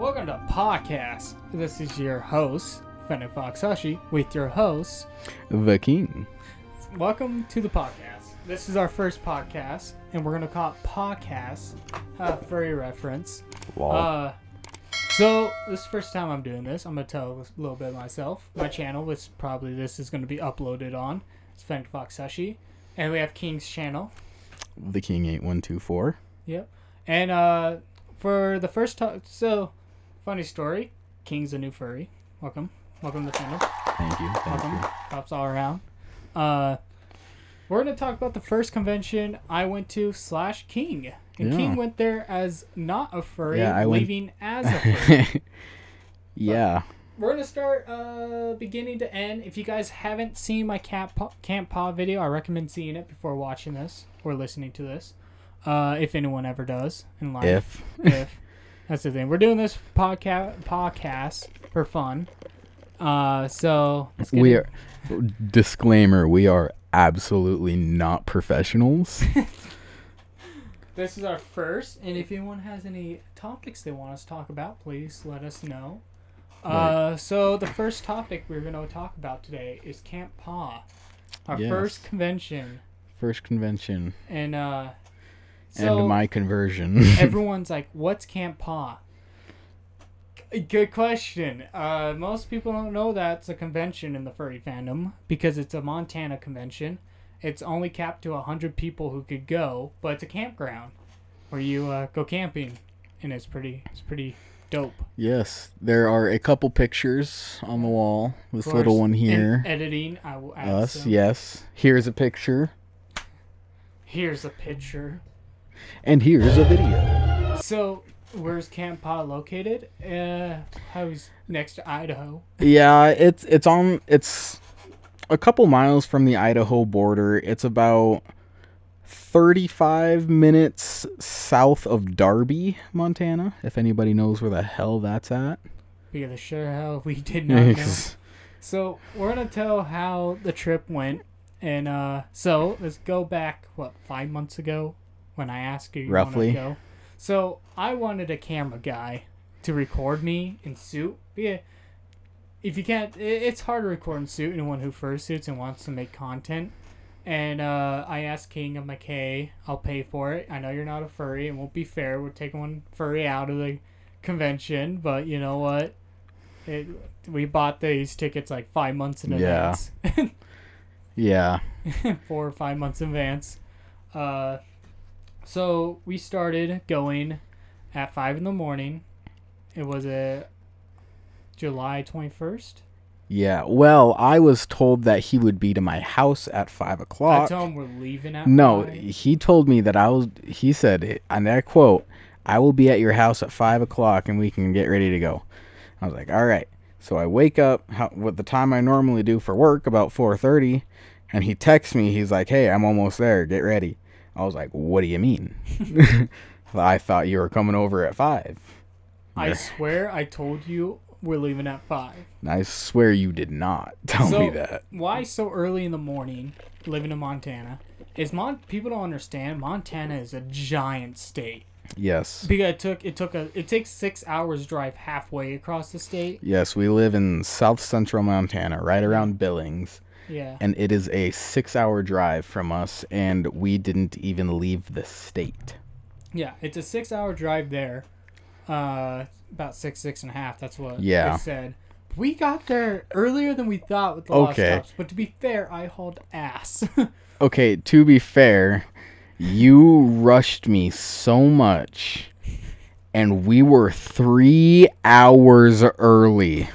Welcome to PawCast. This is your host, Fennec Fox Hushy, with your host. The King. Welcome to the podcast. This is our first podcast, and we're gonna call it PawCast, uh, furry reference. Lol. Uh, so this is the first time I'm doing this. I'm gonna tell a little bit of myself. My channel, which probably this is gonna be uploaded on, it's Fennec Fox Hushy, and we have King's channel. the King 8124. Yep. And uh, for the first time, so funny story. King's a new furry. Welcome, welcome to Fennec. Thank you. Thank Welcome, you. props all around. Uh, we're gonna talk about the first convention I went to slash King. And Yeah. King went there as not a furry, Yeah, I went- leaving as a furry. yeah. we're gonna start uh beginning to end. If you guys haven't seen my camp paw, camp paw video, I recommend seeing it before watching this or listening to this. Uh, if anyone ever does in life, If. if that's the thing, we're doing this podcast podcast for fun. Uh, so let's get We are. Disclaimer we are absolutely not professionals. This is our first, and if anyone has any topics they want us to talk about, please let us know. Uh, so the first topic we're going to talk about today is Camp Paw, our Yes. first convention, First convention. and uh, so and my conversion. everyone's like, "What's Camp Paw?" G- Good question. Uh, most people don't know that's a convention in the furry fandom because it's a Montana convention. It's only capped to hundred people who could go, but it's a campground where you uh, go camping, and it's pretty. It's pretty dope. yes. There are a couple pictures on the wall. This Of little course, one in here. editing. I will add Us. some. Yes. Here's a picture. Here's a picture. And here's a video. So, where's Camp Paw located? Uh, how's next to Idaho? Yeah, it's it's on it's a couple miles from the Idaho border. It's about 35 minutes south of Darby, Montana, if anybody knows where the hell that's at. Because sure hell we did not know. So we're gonna tell how the trip went, and uh, so let's go back what five months ago when I ask you, you Roughly. go. So I wanted a camera guy to record me in suit. Yeah, if you can't, it's hard to record in suit. Anyone who fursuits and wants to make content. And uh, I asked King, I'm like, hey, I'll pay for it. I know you're not a furry. It won't be fair. We're taking one furry out of the convention, but you know what? It, we bought these tickets like five months in Yeah. advance. Yeah. Four or five months in advance. Uh, so we started going at five in the morning. It was a July 21st. Yeah. Well, I was told that he would be to my house at 5 o'clock. I told him we're leaving at No, five. he told me that I was. He said, and I quote, "I will be at your house at five o'clock, and we can get ready to go." I was like, "All right." So I wake up how, what the time I normally do for work, about four thirty, and he texts me. He's like, "Hey, I'm almost there. Get ready." I was like, "What do you mean?" I thought you were coming over at five. I swear I told you we're leaving at five. I swear you did not tell so me that. why so early in the morning living in Montana? Is Mon people don't understand Montana is a giant state. Yes. Because it took it took a it takes six hours drive halfway across the state. Yes, we live in south central Montana, right around Billings. Yeah. and it is a six hour drive from us and we didn't even leave the state Yeah, it's a six hour drive there. Uh about six, six and a half, that's what Yeah. it said. We got there earlier than we thought with the lost Okay. stops, but to be fair, I hauled ass. okay to be fair you rushed me so much and we were three hours early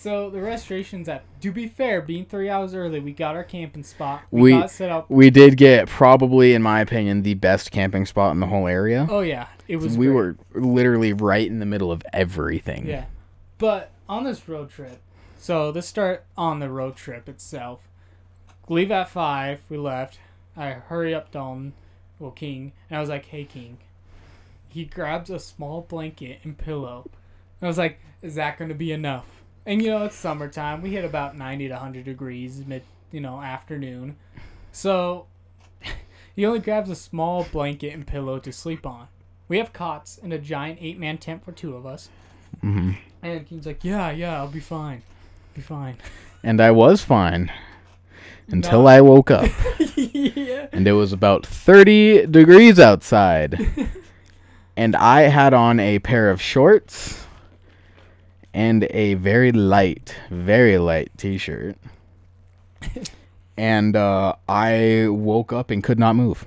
so the restoration's at to be fair, being three hours early, we got our camping spot. We, We- got set up we did get probably in my opinion the best camping spot in the whole area Oh yeah. It was we great. were literally right in the middle of everything Yeah. But on this road trip, so let's start on the road trip itself. Leave at five, we left. I hurry up Dalton, well King, and I was like, Hey King. He grabs a small blanket and pillow. And I was like, Is that gonna be enough? And you know, it's summertime. We hit about ninety to hundred degrees mid you know, afternoon. So he only grabs a small blanket and pillow to sleep on. We have cots and a giant eight man tent for two of us. hmm And King's like, yeah, yeah, I'll be fine. Be fine. And I was fine until No. I woke up. yeah. and it was about 30 degrees outside. and I had on a pair of shorts and a very light, very light t shirt. and uh, I woke up and could not move.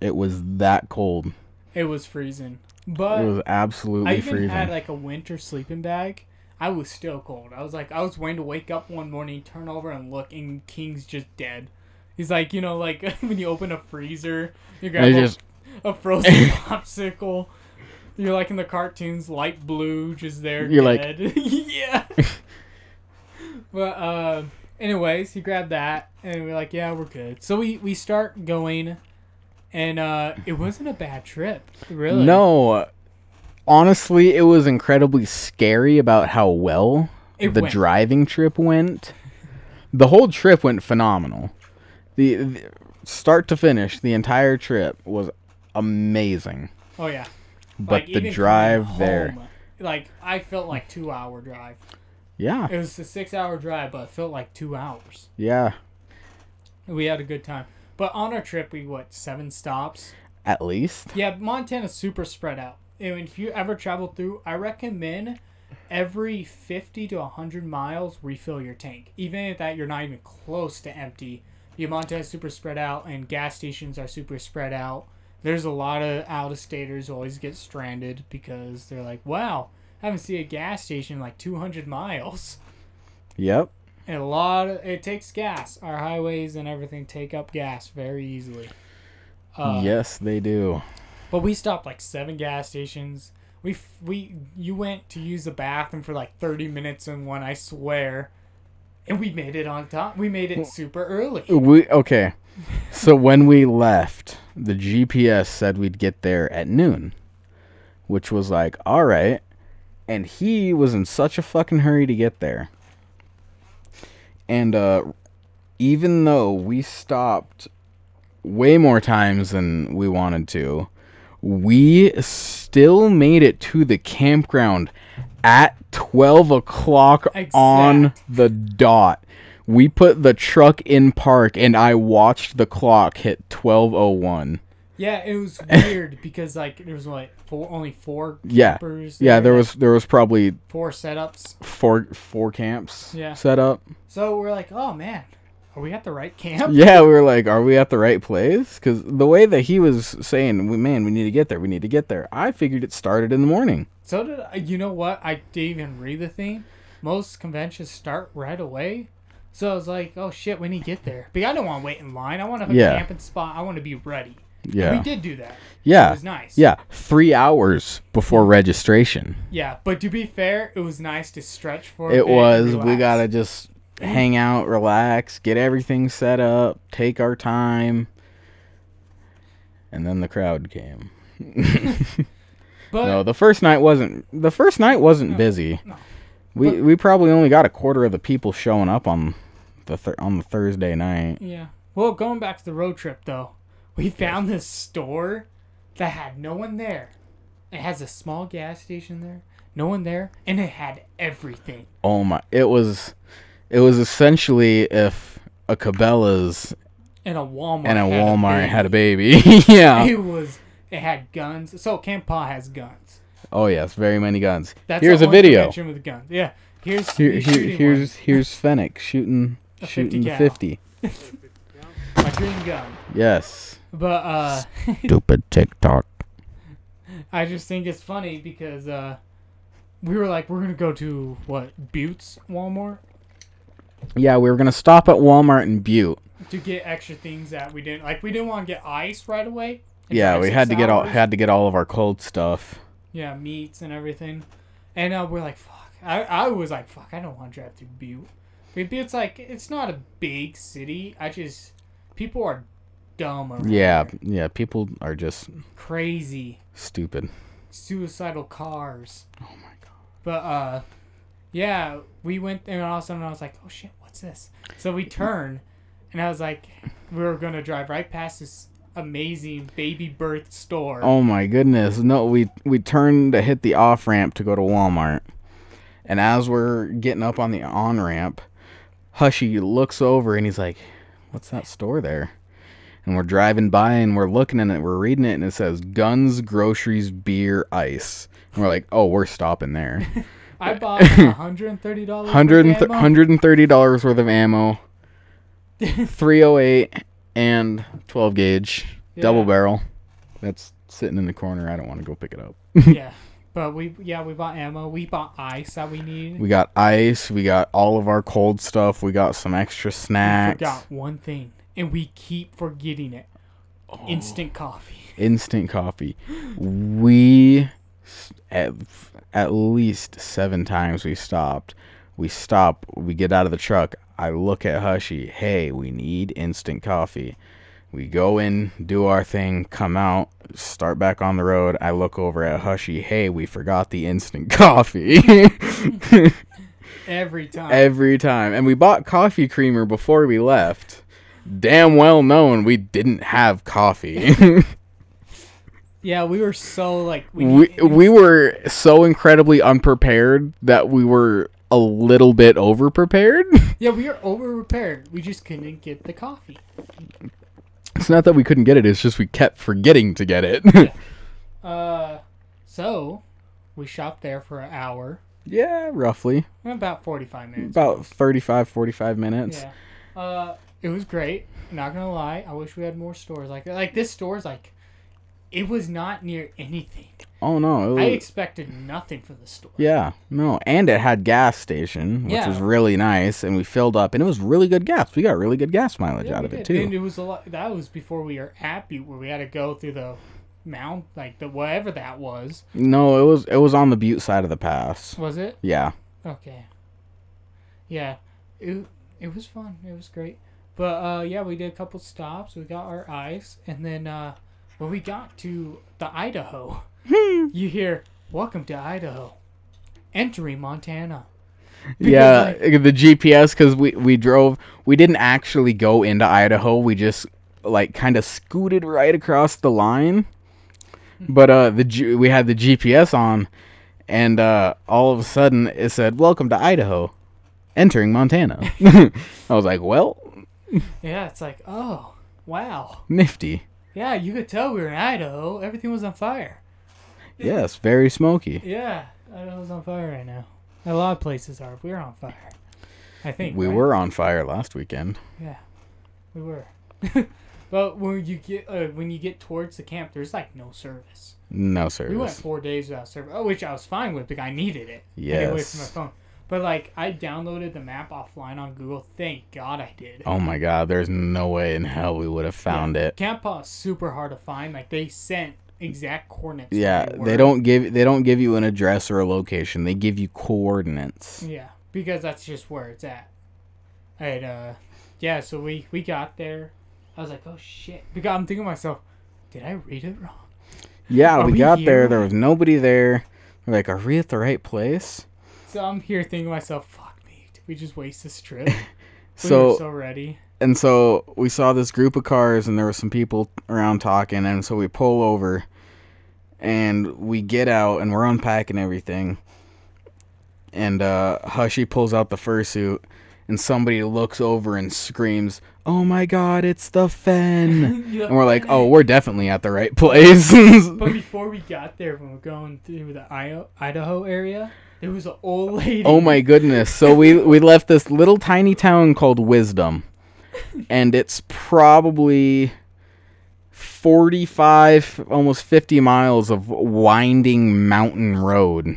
It was that cold. It was freezing. But It was absolutely I even freezing. had like a winter sleeping bag. I was still cold. I was like, I was waiting to wake up one morning, turn over and look, and King's just dead. He's like, you know, like when you open a freezer, you grab a, just a frozen popsicle. You're like in the cartoons, light blue, just there, You're like- yeah. but uh, anyways, he grabbed that, and we're like, yeah, we're good. So we we start going, and uh, it wasn't a bad trip, really. no. Honestly, it was incredibly scary about how well It the went. driving trip went. The whole trip went phenomenal. The, the start to finish, the entire trip was amazing. Oh yeah. But Like, the drive there, like I felt like two hour drive. yeah, It was a six hour drive, but it felt like two hours. yeah, We had a good time. But on our trip, we what seven stops. at least. Yeah, Montana's super spread out. I And if you ever travel through, I recommend every 50 to 100 miles refill your tank. Even if that you're not even close to empty. Yeah, Montana's super spread out, and gas stations are super spread out. There's a lot of out of staters always get stranded because they're like, wow, I haven't seen a gas station in like 200 miles. Yep. And a lot of it takes gas. Our highways and everything take up gas very easily. Uh, yes, they do. but we stopped like seven gas stations. We f- we you went to use the bathroom for like thirty minutes in one, I swear, and we made it on time. We made it super early. We okay. So when we left, the GPS said we'd get there at noon, which was like, all right. And he was in such a fucking hurry to get there. And uh even though we stopped way more times than we wanted to, we still made it to the campground at 12 o'clock on the dot. We put the truck in park and I watched the clock hit 1201. Yeah, it was weird because like there was like four only four Yeah. campers. Yeah, there was there was probably four setups. four four camps Yeah. set up. So we're like, oh man, are we at the right camp? Yeah, we were like, are we at the right place? Cuz the way that he was saying, "We- "Man, we need to get there. We need to get there." I figured it started in the morning. So did I, you know what? I didn't even read the thing. Most conventions start right away. So I was like, oh shit, when do you get there. But I don't want to wait in line. I want to have a Yeah. camping spot. I want to be ready. And Yeah. we did do that. Yeah. It was nice. Yeah, 3 hours before registration. Yeah, but to be fair, it was nice to stretch for a It and was. We gotta just hang out, relax, get everything set up, take our time, and then the crowd came. But no, the first night wasn't. The first night wasn't No, busy. no. We But- we probably only got a quarter of the people showing up on the thir- on the Thursday night. yeah. Well, going back to the road trip though, we found this store that had no one there. It has a small gas station there, no one there, and it had everything. Oh my! It was, it was essentially if a Cabela's And a Walmart. and a had Walmart baby. had a baby. yeah. It was. It had guns. So Camp Paw has guns. Oh yes, very many guns. That's Here's a video. convention with guns. Yeah. Here's Here, here, shooting here's here's Fennec shooting A 50 shooting the fifty. one. my dream gun. Yes. But uh, Stupid TikTok. I just think it's funny because uh, we were like, we're gonna go to what Buttes Walmart Yeah, we were gonna stop at Walmart in Butte. to get extra things that we didn't like. We didn't want to get ice right away. Yeah, we had to get all hours. had to get all of our cold stuff. yeah meats and everything, and uh, we're like, fuck. I I was like, fuck. I don't want to drive through Butte. But Butte's like, it's not a big city. I just people are dumb. around Yeah, there. yeah. People are just crazy. stupid. suicidal cars. Oh my god. But uh yeah, we went there and all of a sudden I was like, Oh shit, what's this? So we turn and I was like we were gonna drive right past this amazing baby birth store. Oh my goodness. No, we we turned to hit the off ramp to go to Walmart. And as we're getting up on the on ramp, Hushy looks over and he's like, What's that store there? And we're driving by and we're looking at it, we're reading it, and it says guns, groceries, beer, ice. And we're like, Oh, we're stopping there. I bought $130 worth of Hundred and ammo. $130 worth of ammo, 308 and 12 gauge, double barrel. That's sitting in the corner. I don't want to go pick it up. yeah. But we yeah, we bought ammo. We bought ice that we need. We got ice. We got all of our cold stuff. We got some extra We snacks. forgot one thing, and we keep forgetting it. Oh. Instant coffee. Instant coffee. We at at least seven times we stopped. We stop. We get out of the truck. I look at Hushy. Hey, we need instant coffee. We go in, do our thing, come out, start back on the road. I look over at Hushy. Hey, we forgot the instant coffee. Every time. Every time. And we bought coffee creamer before we left. Damn well known we didn't have coffee. yeah, we were so like we we we were so incredibly unprepared that we were a little bit over prepared. yeah we are over prepared. We just couldn't get the coffee. it's not that we couldn't get it, it's just we kept forgetting to get it. Uh, so we shopped there for an hour, yeah, roughly. about forty five minutes. About 35 45 minutes. Yeah. Uh, it was great. Not gonna lie, I wish we had more stores like that. Like this store's like, it was not near anything. Oh no. It I expected nothing from the store. yeah, no, and it had gas station, which Yeah. was really nice, and we filled up, and it was really good gas. We got really good gas mileage Yeah, out of it too. And it was a lot. That was before we were at Butte, where we had to go through the mount, like the whatever that was. No, it was it was on the Butte side of the pass. Was it? Yeah. Okay. Yeah, it it was fun. It was great. But uh, yeah, we did a couple stops. We got our ice, and then uh, when we got to the Idaho, you hear "Welcome to Idaho, entering Montana." yeah, like- the GPS because we we drove. We didn't actually go into Idaho. We just like kind of scooted right across the line. But uh, the G- we had the GPS on, and uh, all of a sudden it said "Welcome to Idaho, entering Montana." I was like, "Well, Yeah, it's like, oh, wow. nifty. Yeah, you could tell we were in Idaho. Everything was on fire. Yes, very smoky." Yeah, Idaho's on fire right now. A lot of places are. We're on fire. I think We right? were on fire last weekend. Yeah, we were. but when you get uh, when you get towards the camp, there's like no service. No service. We went four days without service, oh, which I was fine with because I needed it. Get away from my phone. But like I downloaded the map offline on Google. Thank God I did. Oh my God! There's no way in hell we would have found it. Camp Paw is super hard to find. Like they sent exact coordinates. Yeah, were. they don't give they don't give you an address or a location. They give you coordinates. Yeah, because that's just where it's at. And uh, yeah, so we we got there. I was like, oh shit, because I'm thinking to myself, did I read it wrong? Yeah, we we got here? there. There was nobody there. We're like, are we at the right place? So I'm here thinking to myself, fuck me, did we just waste this trip? we So, were so ready. and so we saw this group of cars, and there were some people around talking, and so we pull over, and we get out, and we're unpacking everything, and uh, Hushy pulls out the fursuit, and somebody looks over and screams, "Oh my God, it's the Fen!" Yeah. And we're like, oh, we're definitely at the right place. But before we got there, when we we're going through the Idaho area, there was an old lady. oh my goodness. So we we left this little tiny town called Wisdom. And it's probably 45 almost 50 miles of winding mountain road.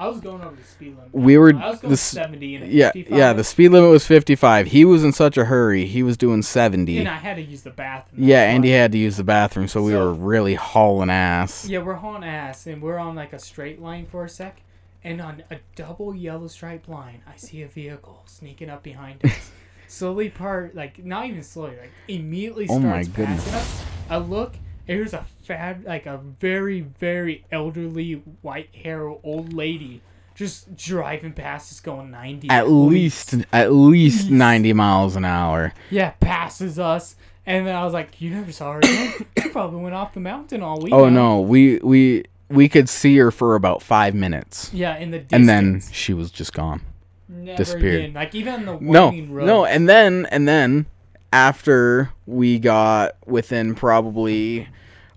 I was going over the speed limit. We were I was going this 70 and yeah, 55, yeah, the speed limit was 55. He was in such a hurry. He was doing 70. And I had to use the bathroom. Yeah, and he had to use the bathroom, so we were really hauling ass. Yeah, we're hauling ass, and we're on like a straight line for a sec. And on a double yellow striped line, I see a vehicle sneaking up behind us. slowly part, like not even slowly, like immediately Oh my starts goodness. passing us. I look, and there's a fat, like a very, very elderly white hair old lady just driving past us going 90. At least at least Least. 90 miles an hour. Yeah, passes us. And then I was like, you never saw her again? she probably went off the mountain all week. Oh no, we we we could see her for about 5 minutes. Yeah, in the distance. And then she was just gone. Never disappeared. Again. Like even the No. road. No, and then and then after we got within probably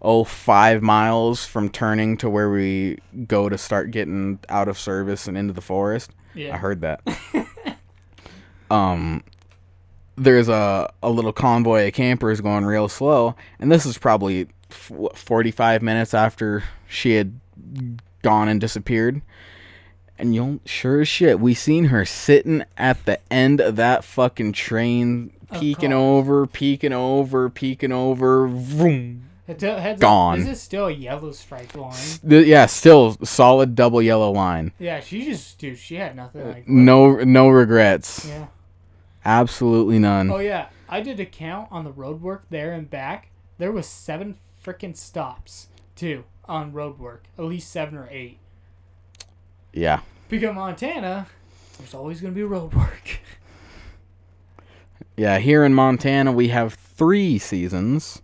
oh five miles from turning to where we go to start getting out of service and into the forest. yeah. I heard that. um, there's a a little convoy of campers going real slow, and this is probably f- what, 45 minutes after she had gone and disappeared. And you'll sure as shit, we seen her sitting at the end of that fucking train, peeking over, peeking over, peeking over. Vroom. Heads up, This is still a yellow stripe line. Yeah, still solid double yellow line. Yeah, she just dude, she had nothing like No, no regrets. Yeah. Absolutely none. Oh yeah, I did a count on the road work there and back. There was seven freaking stops too on road work, at least seven or eight. Yeah. Because Montana, there's always gonna be road work. Yeah, here in Montana we have three seasons.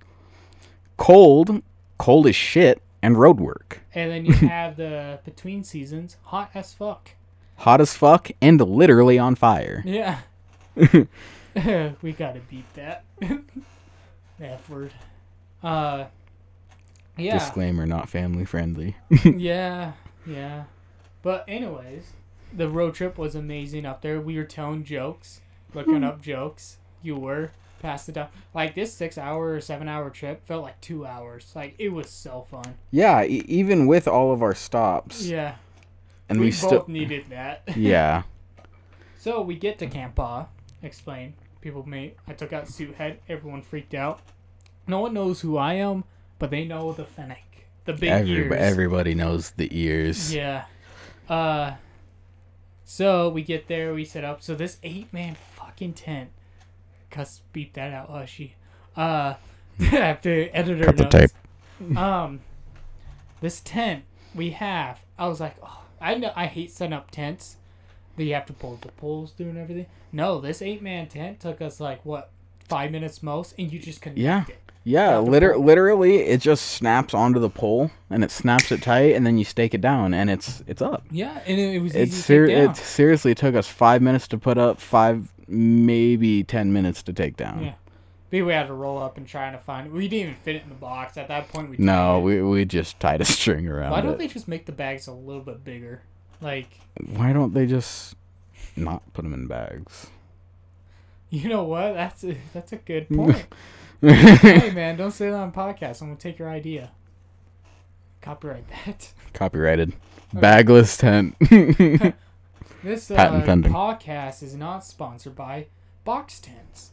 Cold, cold as shit, and road work. And then you have the between seasons, hot as fuck. Hot as fuck and literally on fire. Yeah. we gotta beat that. F word. Uh Yeah. Disclaimer not family friendly. yeah, yeah. But anyways, the road trip was amazing up there. We were telling jokes, looking up jokes. You were past the time. Like this six hour or seven hour trip felt like two hours. Like it was so fun. yeah, e- even with all of our stops. Yeah, and we, we, both still needed that. Yeah. so we get to Camp Paw. Explain. People may. I took out suit head. Everyone freaked out. No one knows who I am, but they know the Fennec, the big Every, ears. everybody knows the ears. Yeah. Uh so we get there, we set up. So this eight man fucking tent. Cuss beat that out, hushy. Uh to editor the notes. tape. Um this tent we have, I was like, oh, I know I hate setting up tents that you have to pull the poles through and everything. No, this eight man tent took us like what, five minutes most, and you just connect Yeah. it. Yeah, liter- pole. literally it just snaps onto the pole and it snaps it tight and then you stake it down and it's it's up. Yeah, and it, it was It, easy ser- to take down. it seriously took us five minutes to put up, five maybe ten minutes to take down. Yeah. But we had to roll up and try to find. We didn't even fit it in the box at that point. We No, we we just tied a string around Why don't it. they just make the bags a little bit bigger? Like, Why don't they just not put them in bags? you know what? That's a, that's a good point. hey man, don't say that on podcast. I'm gonna take your idea. Copyright that. Copyrighted. Bagless tent. This uh, podcast is not sponsored by box tents.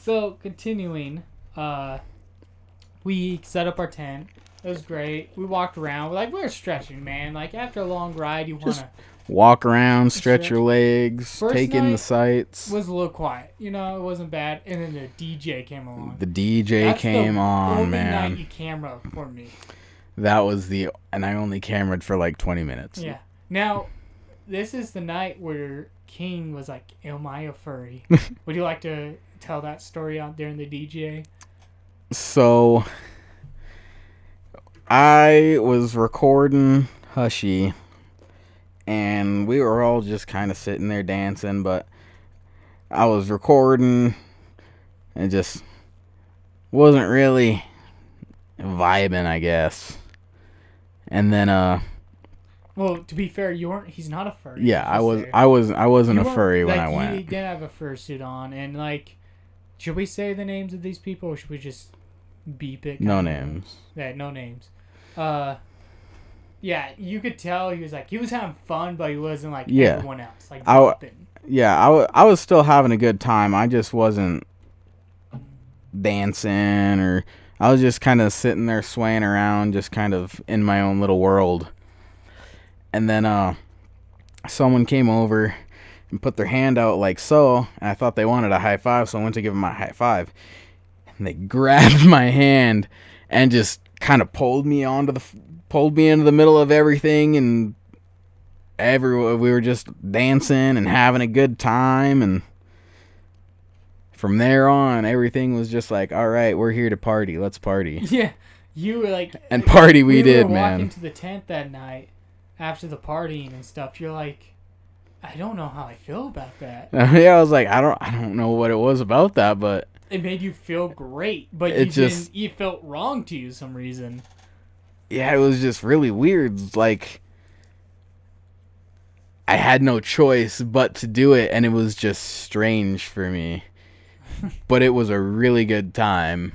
so continuing, uh, we set up our tent. It was great. We walked around. Like we were stretching, man. Like after a long ride, you wanna Walk around, stretch Stretch. your legs, First take in the sights. was a little quiet. You know, it wasn't bad. And then the DJ came along. The DJ That's came the on, only man. night you camera for me. That was the and I only cameraed for like 20 minutes. Yeah. Now, this is the night where King was like, "Am I a furry?" Would you like to tell that story out there in the DJ? So I was recording Hushy and we were all just kind of sitting there dancing, but I was recording and just wasn't really vibing, I guess. And then uh Well, to be fair, you weren't. He's not a furry. yeah, I was there. I was I wasn't You a furry when like, I He did have a fursuit on, and like, should we say the names of these people, or should we just beep it? No names. Yeah, no names. Uh, yeah, you could tell he was like he was having fun, but he wasn't like Yeah. everyone else. Like I w- yeah, I, w- I was still having a good time. I just wasn't dancing or I was just kind of sitting there swaying around, just kind of in my own little world. And then uh, someone came over and put their hand out like so, and I thought they wanted a high five, so I went to give them a high five. And they grabbed my hand and just kind of pulled me onto the pulled me into the middle of everything and every we were just dancing and having a good time and from there on everything was just like all right we're here to party let's party Yeah, you were like and party we, we did were walking man to the tent that night after the partying and stuff. You're like, I don't know how I feel about that. yeah i was like i don't i don't know what it was about that but It made you feel great, but It you just- didn't. You felt wrong to you some reason. yeah, it was just really weird. Like, I had no choice but to do it, and it was just strange for me. but it was a really good time.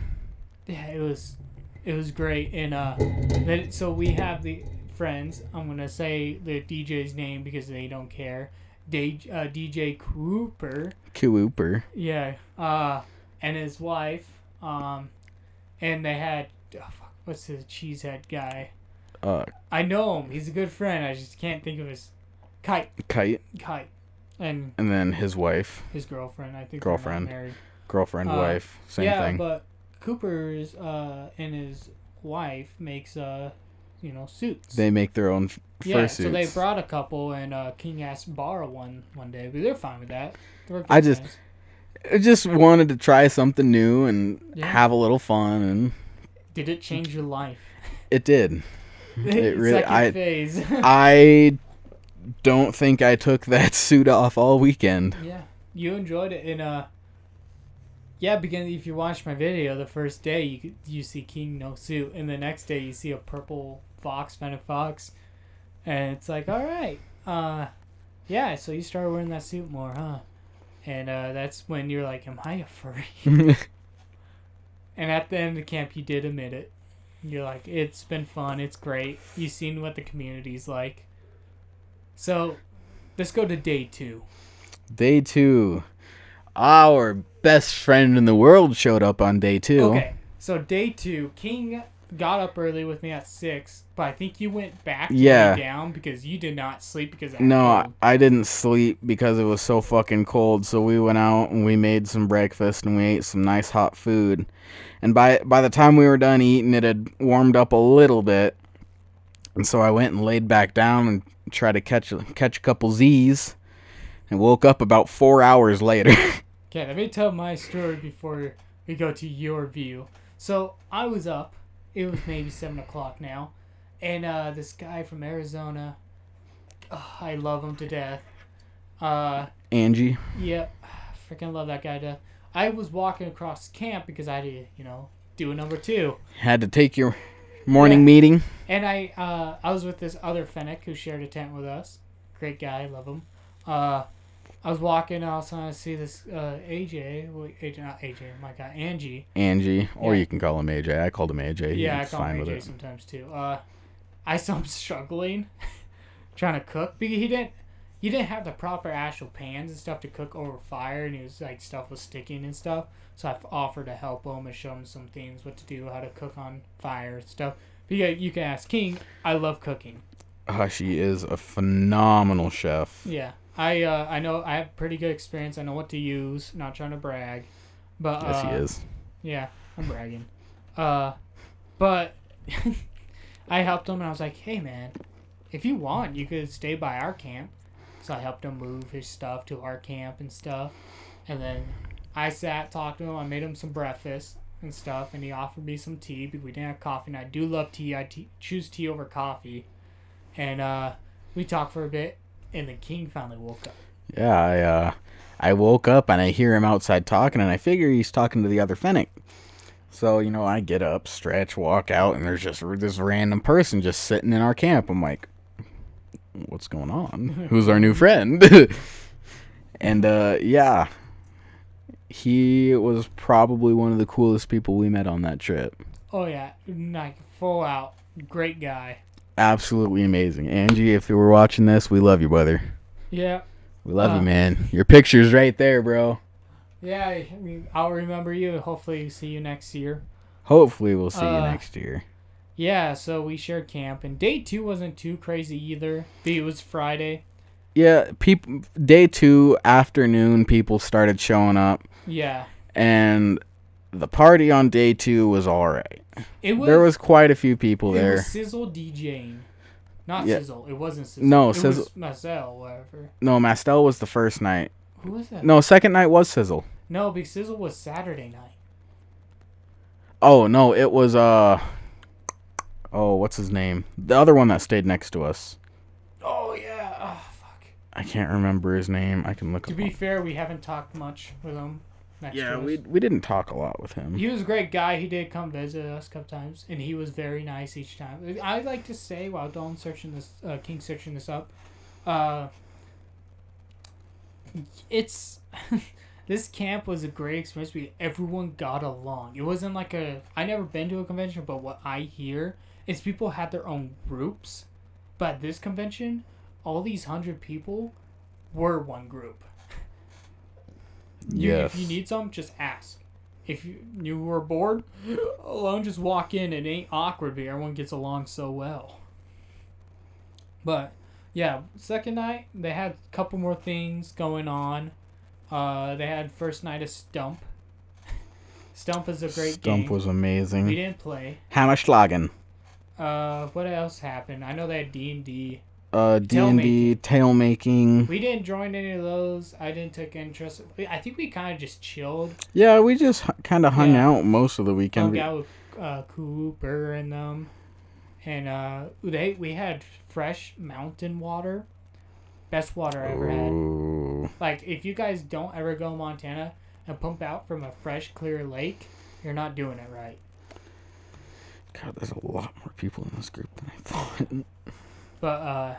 Yeah, it was, it was great. And uh, then so we have the friends. I'm gonna say the DJ's name because they don't care. D, uh, DJ Cooper. Cooper. Yeah. Uh, and his wife. Um, and they had oh, fuck, what's the cheesehead guy? Uh, I know him. He's a good friend. I just can't think of his kite. Kite, Kite, and and then his wife, his girlfriend. I think Girlfriend. married. girlfriend, Uh, wife, same yeah, thing. Yeah, but Cooper's uh and his wife makes uh you know suits. they make their own yeah, so they brought a couple, and uh, King asked to borrow one one day, but they're fine with that. I just- friends. I just wanted to try something new and Yeah. have a little fun, and did it change your life? it did. It really- I- phase. I don't think I took that suit off all weekend. Yeah, you enjoyed it, in uh, yeah, because if you watch my video, the first day you you see King no suit, and the next day you see a purple fox, fennec fox, and it's like, all right, uh, yeah, so you started wearing that suit more, huh? And uh, that's when you're like, am I a furry? And at the end of the camp, you did admit it. You're like, it's been fun, it's great. You've seen what the community's like. So, let's go to day two. Day two. Our best friend in the world showed up on day two. Okay, so day two, King got up early with me at six, but I think you went back to Yeah. down because you did not sleep because No, cold. I didn't sleep because it was so fucking cold. So we went out and we made some breakfast and we ate some nice hot food. And by by the time we were done eating, it had warmed up a little bit. And so I went and laid back down and tried to catch catch a couple Z's, and woke up about four hours later. Okay, let me tell my story before we go to your view. So I was up. It was maybe seven o'clock now, and uh, this guy from Arizona. ugh, I love him to death. Uh, Angie, yeah, freaking love that guy to. I was walking across camp because I had to, you know, do a number two, had to take your morning Yeah. meeting. and I uh, I was with this other Fennec who shared a tent with us. Great guy, love him. Uh, I was walking outside to see this uh, AJ, wait, AJ, not AJ, my God, Angie. Angie, or Yeah. you can call him AJ. I called him AJ. Yeah, I call fine him with AJ sometimes too. Uh, I saw him struggling, trying to cook because he didn't. He didn't have the proper actual pans and stuff to cook over fire, and he was like stuff was sticking and stuff. So I offered to help him and show him some things, what to do, how to cook on fire and stuff. But yeah, you can ask King. I love cooking. Uh, she is a phenomenal chef. Yeah, I uh, I know I have pretty good experience. I know what to use. Not trying to brag, but Yes, he uh, is. Yeah, I'm bragging. Uh, but I helped him and I was like, hey man, if you want, you could stay by our camp. So I helped him move his stuff to our camp and stuff. And then I sat, talked to him. I made him some breakfast and stuff. And he offered me some tea because we didn't have coffee. And I do love tea. I choose tea over coffee. And uh, we talked for a bit. And the king finally woke up. Yeah, I uh, I woke up and I hear him outside talking, and I figure he's talking to the other Fennec. So you know, I get up, stretch, walk out, and there's just this random person just sitting in our camp. I'm like, what's going on? Who's our new friend? and uh, yeah, he was probably one of the coolest people we met on that trip. Oh, yeah. Like, full out. Great guy. Absolutely amazing. Angie, if you were watching this, we love you, brother. Yeah. We love Uh, you, man. Your picture's right there, bro. Yeah, I mean, I'll remember you. Hopefully, see you next year. Hopefully, we'll see you Uh, next year. Yeah, so we shared camp, and day two wasn't too crazy either. It was Friday. Yeah, people. Day two afternoon, people started showing up, Yeah, and the party on day two was all right. It was There was quite a few people it there. was Sizzle DJing. Not Yeah. Sizzle. It wasn't Sizzle. No, it Sizzle- was Marcel, whatever. No, Mastel was the first night. Who was that? No, second night was Sizzle. No, because Sizzle was Saturday night. Oh no, it was uh. Oh, what's his name? The other one that stayed next to us. Oh yeah. Oh fuck. I can't remember his name. I can look. To be fair, we haven't talked much with him. Next Yeah, we we didn't talk a lot with him. He was a great guy. He did come visit us a couple times, and he was very nice each time. I like to say while Dawn's searching this, uh, King searching this up, uh, it's this camp was a great experience. We everyone got along. It wasn't like a. I never been to a convention, but what I hear is people had their own groups, but this convention, all these hundred people were one group. You, Yes. If you need some, just ask. If you, you were bored alone, just walk in. It ain't awkward, but everyone gets along so well. But yeah, second night they had a couple more things going on. Uh, they had first night of Stump. Stump is a great Stump game. was amazing. we didn't play. Hammerschlagen. Uh, what else happened? I know they had D and D. Uh, D and D, tail making. We didn't join any of those. I didn't take interest. I think we kind of just chilled. Yeah, we just kind of hung Yeah. out most of the weekend. hung We- out with uh, Cooper and them, and uh, they we had fresh mountain water, best water I ever had. Like if you guys don't ever go to Montana and pump out from a fresh clear lake, you're not doing it right. God, there's a lot more people in this group than I thought. But uh,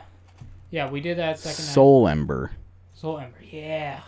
yeah, we did that second night. Soul Ember. Soul Ember, yeah.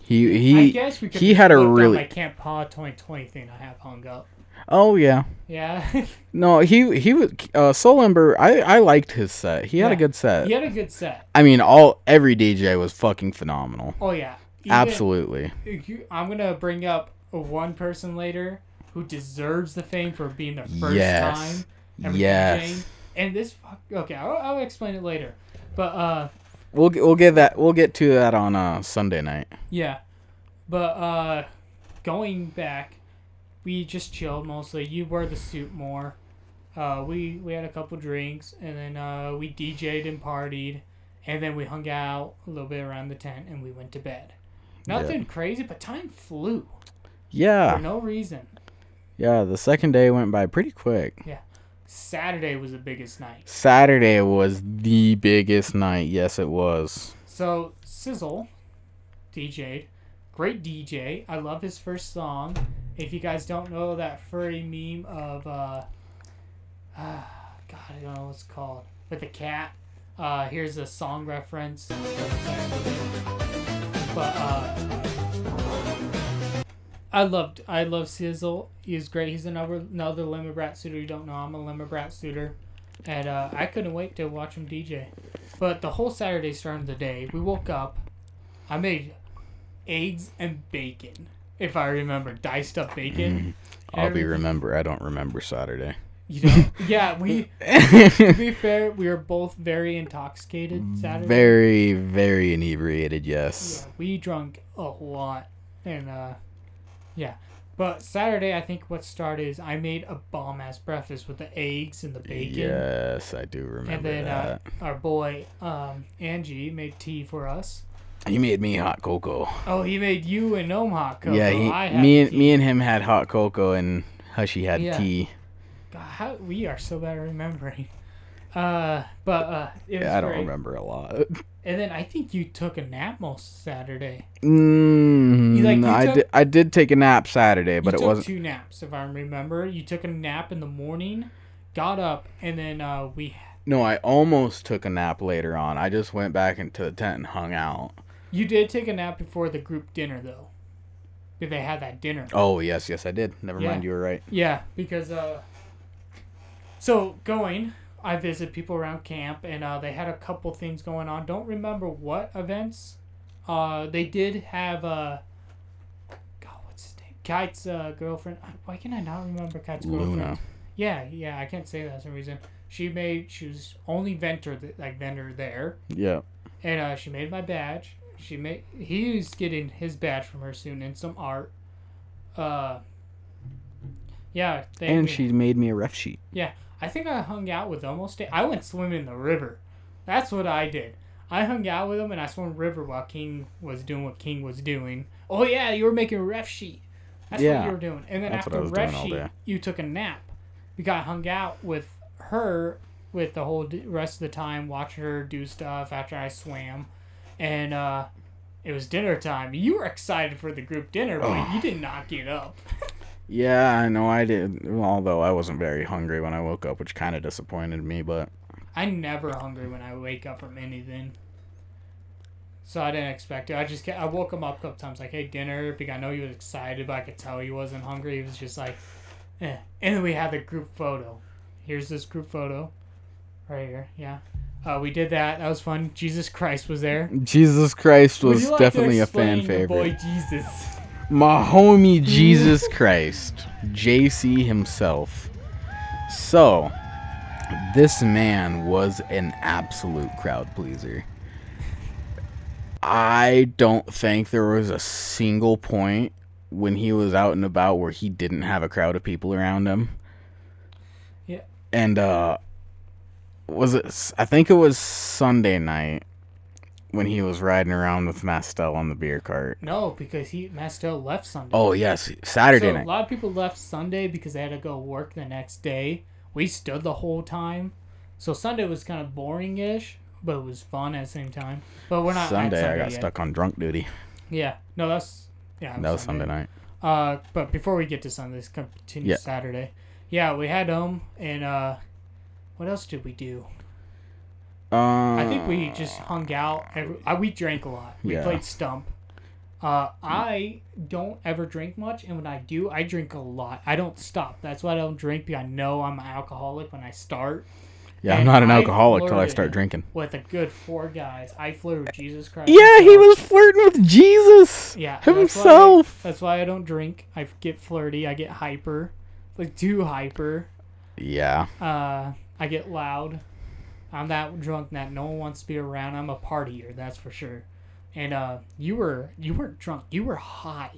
He he. I guess we could. he had a really- my Camp Paw 2020 thing I have hung up. Oh yeah. Yeah, No, he he was uh, Soul Ember. I I liked his set. He had a good set. he had a good set. I mean, all every DJ was fucking phenomenal. Oh yeah, Even- Absolutely. you- I'm gonna bring up one person later who deserves the fame for being the first Yes. time ever Yes. And this fuck. Okay, I'll, I'll explain it later. But uh, We'll get- we'll get that we'll get to that on uh Sunday night. yeah. But uh, going back, we just chilled mostly. You wore the suit more. Uh, we we had a couple drinks and then uh, we DJ'd and partied, and then we hung out a little bit around the tent and we went to bed. Nothing crazy, but time flew Yeah. for no reason. Yeah, the second day went by pretty quick. Saturday was the biggest night. Saturday was the biggest night. Yes, it was. So Sizzle DJ'd. Great DJ. I love his first song. If you guys don't know that furry meme of uh, ah, God, I don't know what it's called. With the cat. Uh, here's a song reference. But uh I loved I love Sizzle. He's great. He's another another Lemonbrat suitor you don't know. I'm a Lemonbrat suitor. And uh, I couldn't wait to watch him DJ. But the whole Saturday started the day. We woke up. I made eggs and bacon. If I remember, diced up bacon. I'll be remember. I don't remember Saturday. You know? yeah, we. To be fair, we were both very intoxicated Saturday. very, very inebriated. Yes. Yeah, we drunk a lot, and uh, yeah. But Saturday, I think what started is I made a bomb ass breakfast with the eggs and the bacon. Yes, I do remember And then uh, our boy um, Angie made tea for us. he made me hot cocoa. Oh, he made you and Gnome hot cocoa. yeah, he, me and tea. me and him had hot cocoa, and Hushy had Yeah. tea. God, how, we are so bad at remembering. Uh, but uh, it was Yeah, I don't remember a lot. And then I think you took a nap most Saturday. Mm, You, like, you I took- did. I did take a nap Saturday, but you it took wasn't. two naps, if I remember. You took a nap in the morning, got up, and then uh, we. No, I almost took a nap later on. I just went back into the tent and hung out. You did take a nap before the group dinner, though. Did they have that dinner. Oh yes, yes I did. Never Yeah. mind, you were right. Yeah, because uh. So going, I visit people around camp, and uh, they had a couple things going on. Don't remember what events. Uh, they did have uh. God, what's his name? Kite's uh, girlfriend. Why can I not remember Kite's girlfriend? Luna. Yeah, yeah, I can't say that for some reason. She made she was only vendor th- like vendor there, Yeah. and uh, she made my badge. She made he's getting his badge from her soon and some art. Uh, Yeah, they, and she made me a ref sheet. Yeah, I think I hung out with almost. I went swimming in the river. That's what I did. I hung out with them and I swam river while King was doing what King was doing. Oh yeah, you were making ref sheet. That's what you were doing. And then That's what I after ref sheet, you took a nap. We got hung out with her with the whole d- rest of the time, watching her do stuff after I swam, and uh, it was dinner time. You were excited for the group dinner, but you did not get up. Yeah, I know I did. Although I wasn't very hungry when I woke up, which kind of disappointed me. But I'm never hungry when I wake up from anything. So I didn't expect it. I just I woke him up a couple times like, "Hey, dinner," because I know he was excited, but I could tell he wasn't hungry. He was just like, "Eh." And then we had the group photo. Here's this group photo, right here. Yeah, uh, we did that. That was fun. Jesus Christ was there. Jesus Christ was you like to definitely a fan favorite. Boy Jesus. My homie Jesus Christ, JC himself. So, this man was an absolute crowd pleaser. I don't think there was a single point when he was out and about where he didn't have a crowd of people around him. Yeah. And uh was it I think it was Sunday night when he was riding around with Mastel on the beer cart. No, because he Mastel left Sunday. Oh yes, Saturday so night. a lot of people left Sunday because they had to go work the next day. We stood the whole time, so Sunday was kind of boring-ish, but it was fun at the same time. But we're not at Sunday, I got yet. stuck on drunk duty. Yeah, no, that's yeah. That was Sunday night. Uh, but before we get to Sunday, let's continue Yeah. Saturday. Yeah, we had um and uh, what else did we do? Uh, I think we just hung out. Every, I, we drank a lot. We Yeah. played stump. Uh, I don't ever drink much, and when I do, I drink a lot. I don't stop. That's why I don't drink because I know I'm an alcoholic when I start. Yeah, I'm not an I alcoholic till I start drinking. With a good four guys, I flirted with Jesus Christ. Yeah, he was flirting with Jesus Yeah, that's why- himself. That's why I don't drink. I get flirty. I get hyper, like too hyper. Yeah, Uh, I get loud. I'm that drunk that no one wants to be around. I'm a partier, that's for sure. And uh, you were you weren't drunk. You were high.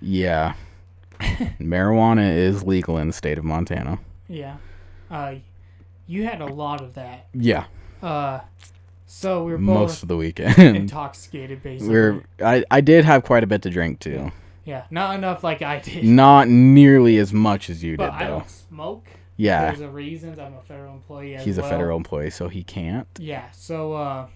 yeah. Marijuana is legal in the state of Montana. Yeah. Uh, you had a lot of that. Yeah, Uh, so we were most of the weekend. intoxicated, basically. We're I I did have quite a bit to drink too. yeah, not enough like I did. Not nearly as much as you but did I though. don't smoke. Yeah, There's a reason. I'm a federal employee. As he's a federal employee, so he can't. Yeah, so uh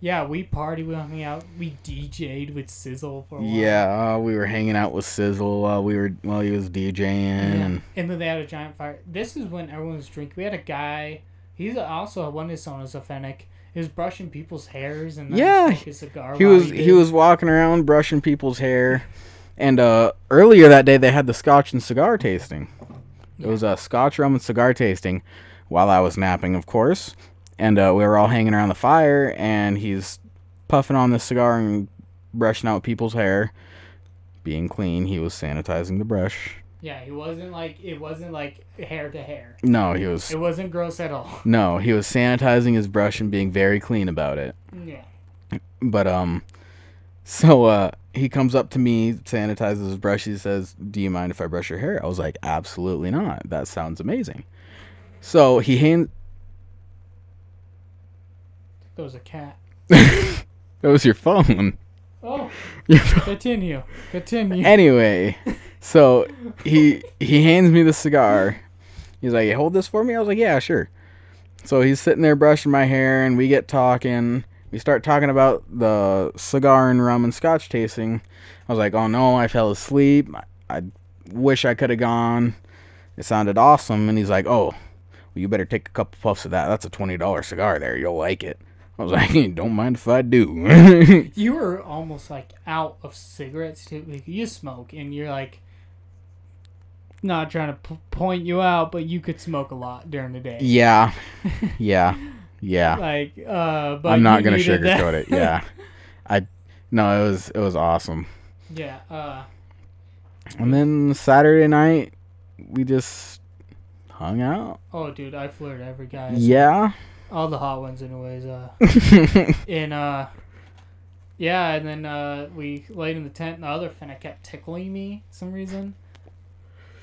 yeah, we party, we hung out, we DJ'd with Sizzle for a while. Yeah, uh, we were hanging out with Sizzle while we were while he was DJing, Yeah. and And then they had a giant fire. This is when everyone was drinking. We had a guy. He's also one of his own is a fennec. He was brushing people's hairs and Yeah, he was did he was walking around brushing people's hair and uh earlier that day they had the scotch and cigar tasting it was a scotch rum and cigar tasting while i was napping of course and uh, we were all hanging around the fire and he's puffing on the cigar and brushing out people's hair being clean he was sanitizing the brush Yeah, he wasn't like it wasn't like hair to hair. no he was It wasn't gross at all. no he was sanitizing his brush and being very clean about it Yeah. But um, so uh, he comes up to me, sanitizes his brush. He says, "Do you mind if I brush your hair?" I was like, "Absolutely not. That sounds amazing." So he hand There was a cat. that was your phone. Oh, continue. Continue. Anyway, so he he hands me the cigar. He's like, "Hold this for me." I was like, "Yeah, sure." So he's sitting there brushing my hair, and we get talking. We start talking about the cigar and rum and scotch tasting. I was like, "Oh no, I fell asleep. I, I wish I could have gone. It sounded awesome." And he's like, "Oh, well, you better take a couple puffs of that. That's a twenty dollar cigar. There, you'll like it." I was like, "Don't mind if I do." you were almost like out of cigarettes too. Like, you smoke, and you're like, not trying to p- point you out, but you could smoke a lot during the day. yeah, yeah, yeah. Like, uh, but I'm not gonna sugarcoat it. Yeah, I no, it was it was awesome. yeah. Uh, And then Saturday night, we just hung out. oh, dude, I flirted every guy. Yeah, All the hot ones, anyways. Uh, and uh, yeah, and then uh, we laid in the tent. And the other finna kept tickling me some reason.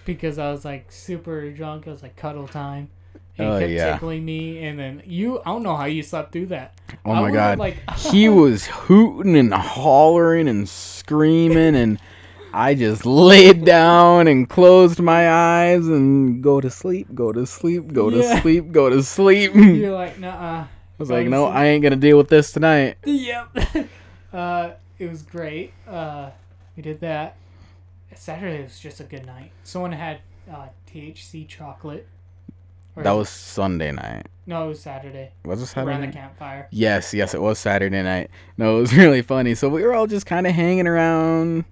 because I was like super drunk. It was like cuddle time. And Oh, he kept yeah. tickling me, and then you. I don't know how you slept through that. Oh I my god. Like he was hooting and hollering and screaming and I just laid down and closed my eyes and go to sleep, go to sleep, go to sleep, go to sleep. You're like, nah. I was go like, no, sleep." I ain't gonna deal with this tonight. Yep. uh, it was great. Uh, we did that. Saturday was just a good night. Someone had uh, THC chocolate. Or That was Sunday night. no, it was Saturday. Was it Saturday? around the campfire. Yes, yes, it was Saturday night. No, it was really funny. So we were all just kind of hanging around,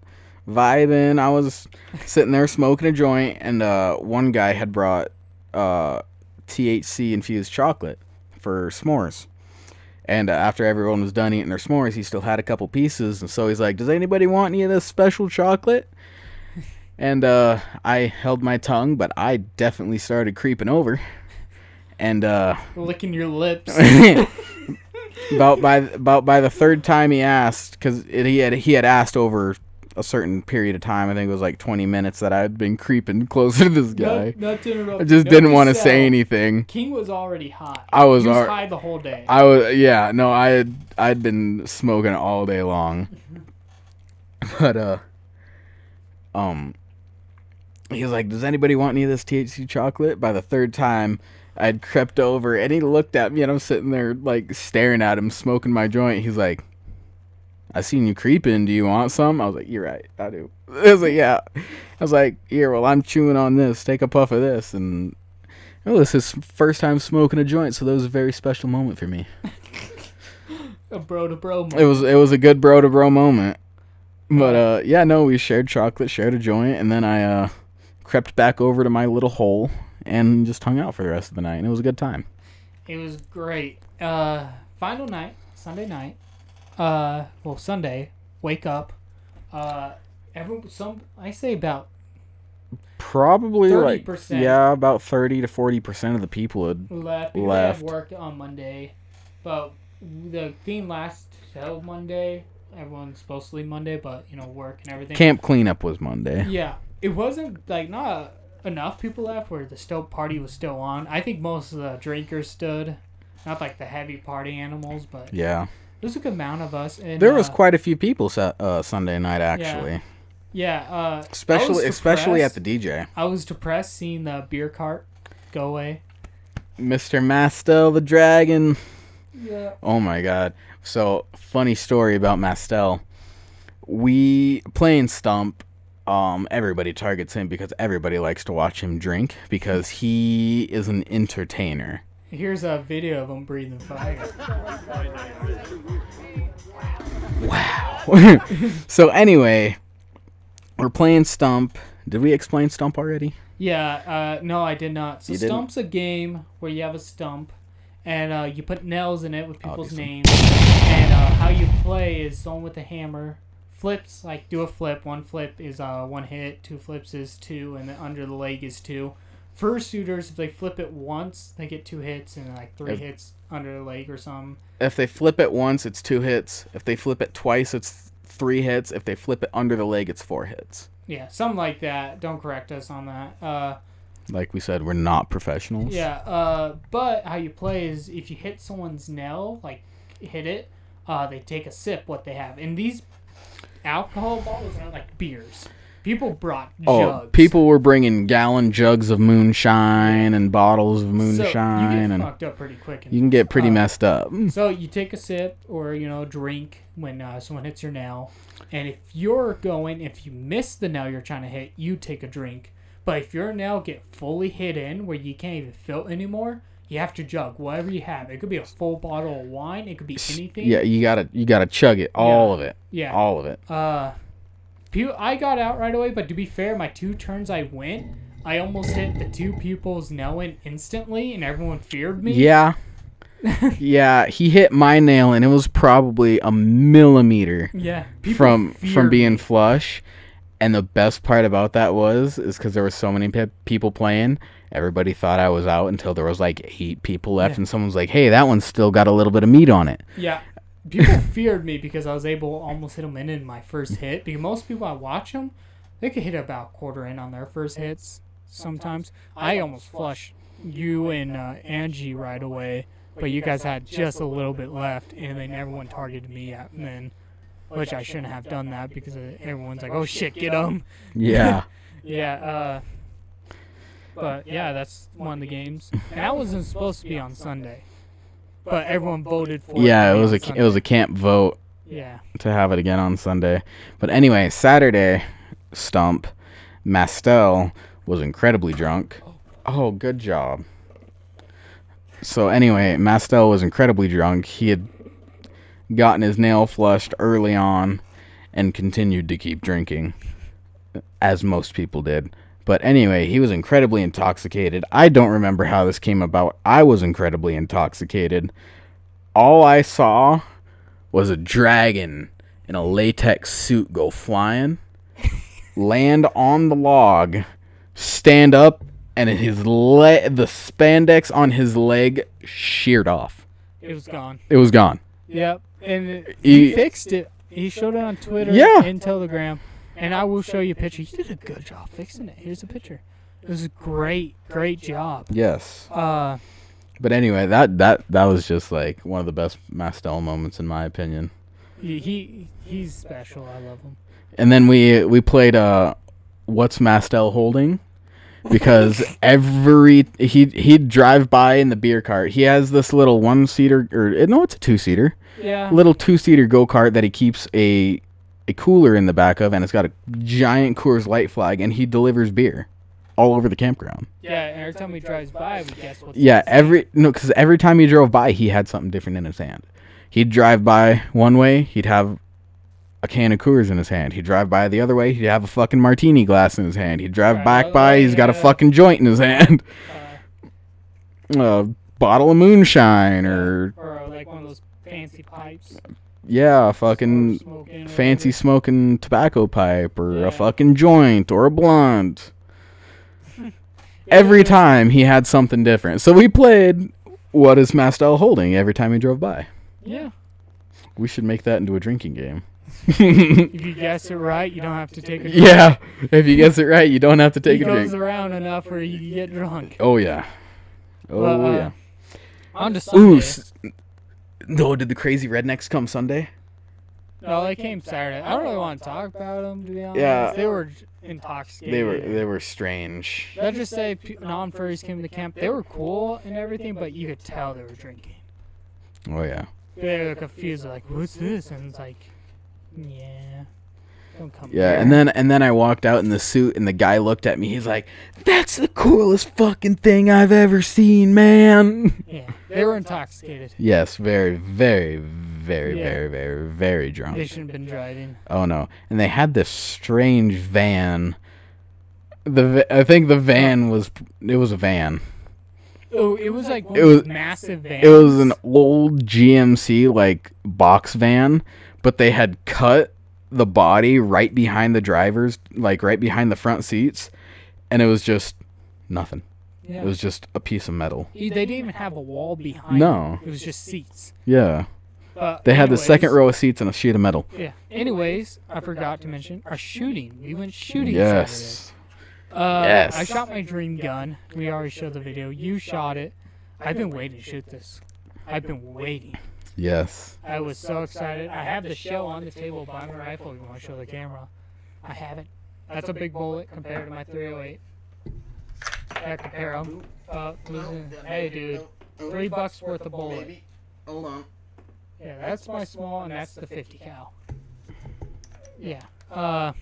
vibing. I was sitting there smoking a joint, and uh, one guy had brought uh, THC infused chocolate for s'mores. And uh, after everyone was done eating their s'mores, he still had a couple pieces, and so he's like, "Does anybody want any of this special chocolate?" And uh, I held my tongue, but I definitely started creeping over. And uh, Licking your lips. about by about by the third time he asked because he had he had asked over a certain period of time. I think it was like twenty minutes that I had been creeping closer to this guy. Not, not to interrupt. I just didn't want to say anything. King was already hot. I was he was al- high the whole day. I was yeah no I had I'd been smoking all day long, but uh um he was like, "Does anybody want any of this THC chocolate?" By the third time. I'd crept over and he looked at me and I'm sitting there like staring at him smoking my joint. He's like, I seen you creeping. Do you want some? I was like, You're right. I do. I was like, Yeah. I was like, Here, well, I'm chewing on this. Take a puff of this. And oh, this is his first time smoking a joint, so that was a very special moment for me. a bro to bro. It was it was a good bro to bro moment. But uh, yeah, no, we shared chocolate, shared a joint, and then I uh, crept back over to my little hole and just hung out for the rest of the night, and it was a good time. It was great. Uh, final night, Sunday night. Uh, well, Sunday. Wake up. Uh, everyone. Some I say about Probably like 30%. yeah, about thirty to forty percent of the people had left. Left. Worked on Monday, but the theme last till Monday. Everyone's supposed to leave Monday, but you know work and everything. camp cleanup was Monday. Yeah, it wasn't like not enough people left where the still party was still on. I think most of the drinkers stood, not like the heavy party animals, but Yeah, there's a good amount of us. And, there was uh, quite a few people uh, Sunday night actually, yeah, uh, especially especially at the DJ. I was depressed seeing the beer cart go away. Mr. Mastel the Dragon. Yeah. Oh my god. So, funny story about Mastel. We playing Stump. Um, everybody targets him because everybody likes to watch him drink because he is an entertainer. Here's a video of him breathing fire. Wow. so anyway, we're playing Stump. Did we explain Stump already? Yeah, uh, no, I did not. So You didn't? Stump's a game where you have a stump, and uh, you put nails in it with people's Obviously. names. And uh, how you play is someone with a hammer flips, like do a flip. One flip is uh, one hit, two flips is two, and then under the leg is two. First shooters, if they flip it once, they get two hits, and like three If- hits under the leg or something. If they flip it once, it's two hits. If they flip it twice, it's three hits. If they flip it under the leg, it's four hits. Yeah, something like that. Don't correct us on that. Uh, Like we said, we're not professionals. Yeah, uh, but how you play is if you hit someone's nail, like hit it, uh, they take a sip what they have. And these alcohol bottles are like beers. People brought Oh, jugs. people were bringing gallon jugs of moonshine and bottles of so moonshine, you get and fucked up pretty quick. you can get pretty uh, messed up. So you take a sip or you know drink when uh, someone hits your nail, and if you're going, if you miss the nail you're trying to hit, you take a drink. But if your nail get fully hit in where you can't even feel anymore, you have to jug whatever you have. It could be a full bottle of wine. It could be anything. Yeah, you gotta you gotta chug it, all Yeah. of it, Yeah. all of it. Uh, I got out right away, but to be fair, my two turns I went, I almost hit the two pupils knowing instantly, and everyone feared me. Yeah, yeah. He hit my nail, and it was probably a millimeter Yeah. From from being me. flush. And the best part about that was is because there were so many pe- people playing. Everybody thought I was out until there was like eight people left, Yeah. and someone was like, "Hey, that one's still got a little bit of meat on it." Yeah. People feared me because I was able to almost hit them in in my first hit. Because most people I watch them, they could hit about quarter in on their first hits. Sometimes I almost flush you and uh, Angie right away, but you guys had just a little bit left, and then everyone targeted me at and then, which I shouldn't have done that because uh, everyone's like, "Oh shit, get him!" Yeah. Yeah. Uh, but yeah, that's one of the games, and that wasn't supposed to be on Sunday, but everyone voted for. yeah, to it was on a it was a camp vote Yeah. to have it again on Sunday. But anyway, Saturday stump Mastel was incredibly drunk. Oh, good job. So anyway, Mastel was incredibly drunk. He had gotten his nail flushed early on and continued to keep drinking as most people did. But anyway, he was incredibly intoxicated. I don't remember how this came about. I was incredibly intoxicated. All I saw was a dragon in a latex suit go flying, land on the log, stand up, and his le- the spandex on his leg sheared off. It was gone. It was gone. Yep. And he, He- fixed it. He showed it on Twitter Yeah. and Telegram. And I will show you a picture. He did a good job fixing it. Here's a picture. It was a great, great job. Yes. Uh, But anyway, that that that was just like one of the best Mastel moments in my opinion. he, he he's special. I love him. And then we we played uh what's Mastel holding? Because every he he'd drive by in the beer cart. He has this little one seater or no, it's a two seater. Yeah. Little two seater go kart that he keeps a a cooler in the back of, and it's got a giant Coors Light flag, and he delivers beer all over the campground. Yeah. And every time he drives by, we guess what's Yeah, every no, because every time he drove by, he had something different in his hand. He'd drive by one way, he'd have a can of Coors in his hand. He'd drive by the other way, he'd have a fucking martini glass in his hand. He'd drive Right, back by, he's got a fucking joint in his hand, Uh, a bottle of moonshine, or or like one of those fancy pipes. Yeah, a fucking smoking fancy whatever. smoking tobacco pipe, or Yeah. a fucking joint, or a blunt. Yeah, Every it time he had something different. So we played. What is Mastel holding every time he drove by? Yeah. We should make that into a drinking game. If you guess it right, you don't have to take a drink. yeah, if you guess it right, you don't have to take he a goes around enough where you get drunk. Oh yeah. Oh Well, uh, yeah. On to Sunday. Ooh. S- no, did the crazy rednecks come Sunday? No, they came Saturday. I don't really want to talk about them, to be honest. Yeah. They were intoxicated. They were they were strange. Let's just say non-furries came to camp. They were cool and everything, but you could tell they were drinking. Oh yeah. They were confused, like, "What's this?" And it's like, "Yeah, don't come." Yeah, here." and then and then I walked out in the suit, and the guy looked at me. He's like, "That's the coolest fucking thing I've ever seen, man." yeah, they were intoxicated. yes, very, very, very, Yeah. very, very, very drunk. They shouldn't have been driving. Oh no! And they had this strange van. The I think the van was it was a van. Oh, it was like It was- massive vans. It was an old GMC like box van, but they had cut the body right behind the drivers, like right behind the front seats, and it was just nothing. Yeah. It was just a piece of metal. They didn't even have a wall behind. No. it. it was just seats. Yeah, But they had the second row of seats and a sheet of metal. Yeah. Anyways, I forgot to mention our shooting. We went shooting Saturday. Yes. Uh, Yes. I shot my dream gun. We already showed the video. You shot it. I've been waiting to shoot this. I've been waiting. Yes. I was so excited. I have the shell on the table by my rifle. You want to show the camera? I have it. That's a big bullet compared to my 308. Yeah, compare 'em. Uh, listen, hey, dude, three bucks worth of bullet. Hold on. Yeah, that's my small, and that's the 50 cal. Yeah. Uh.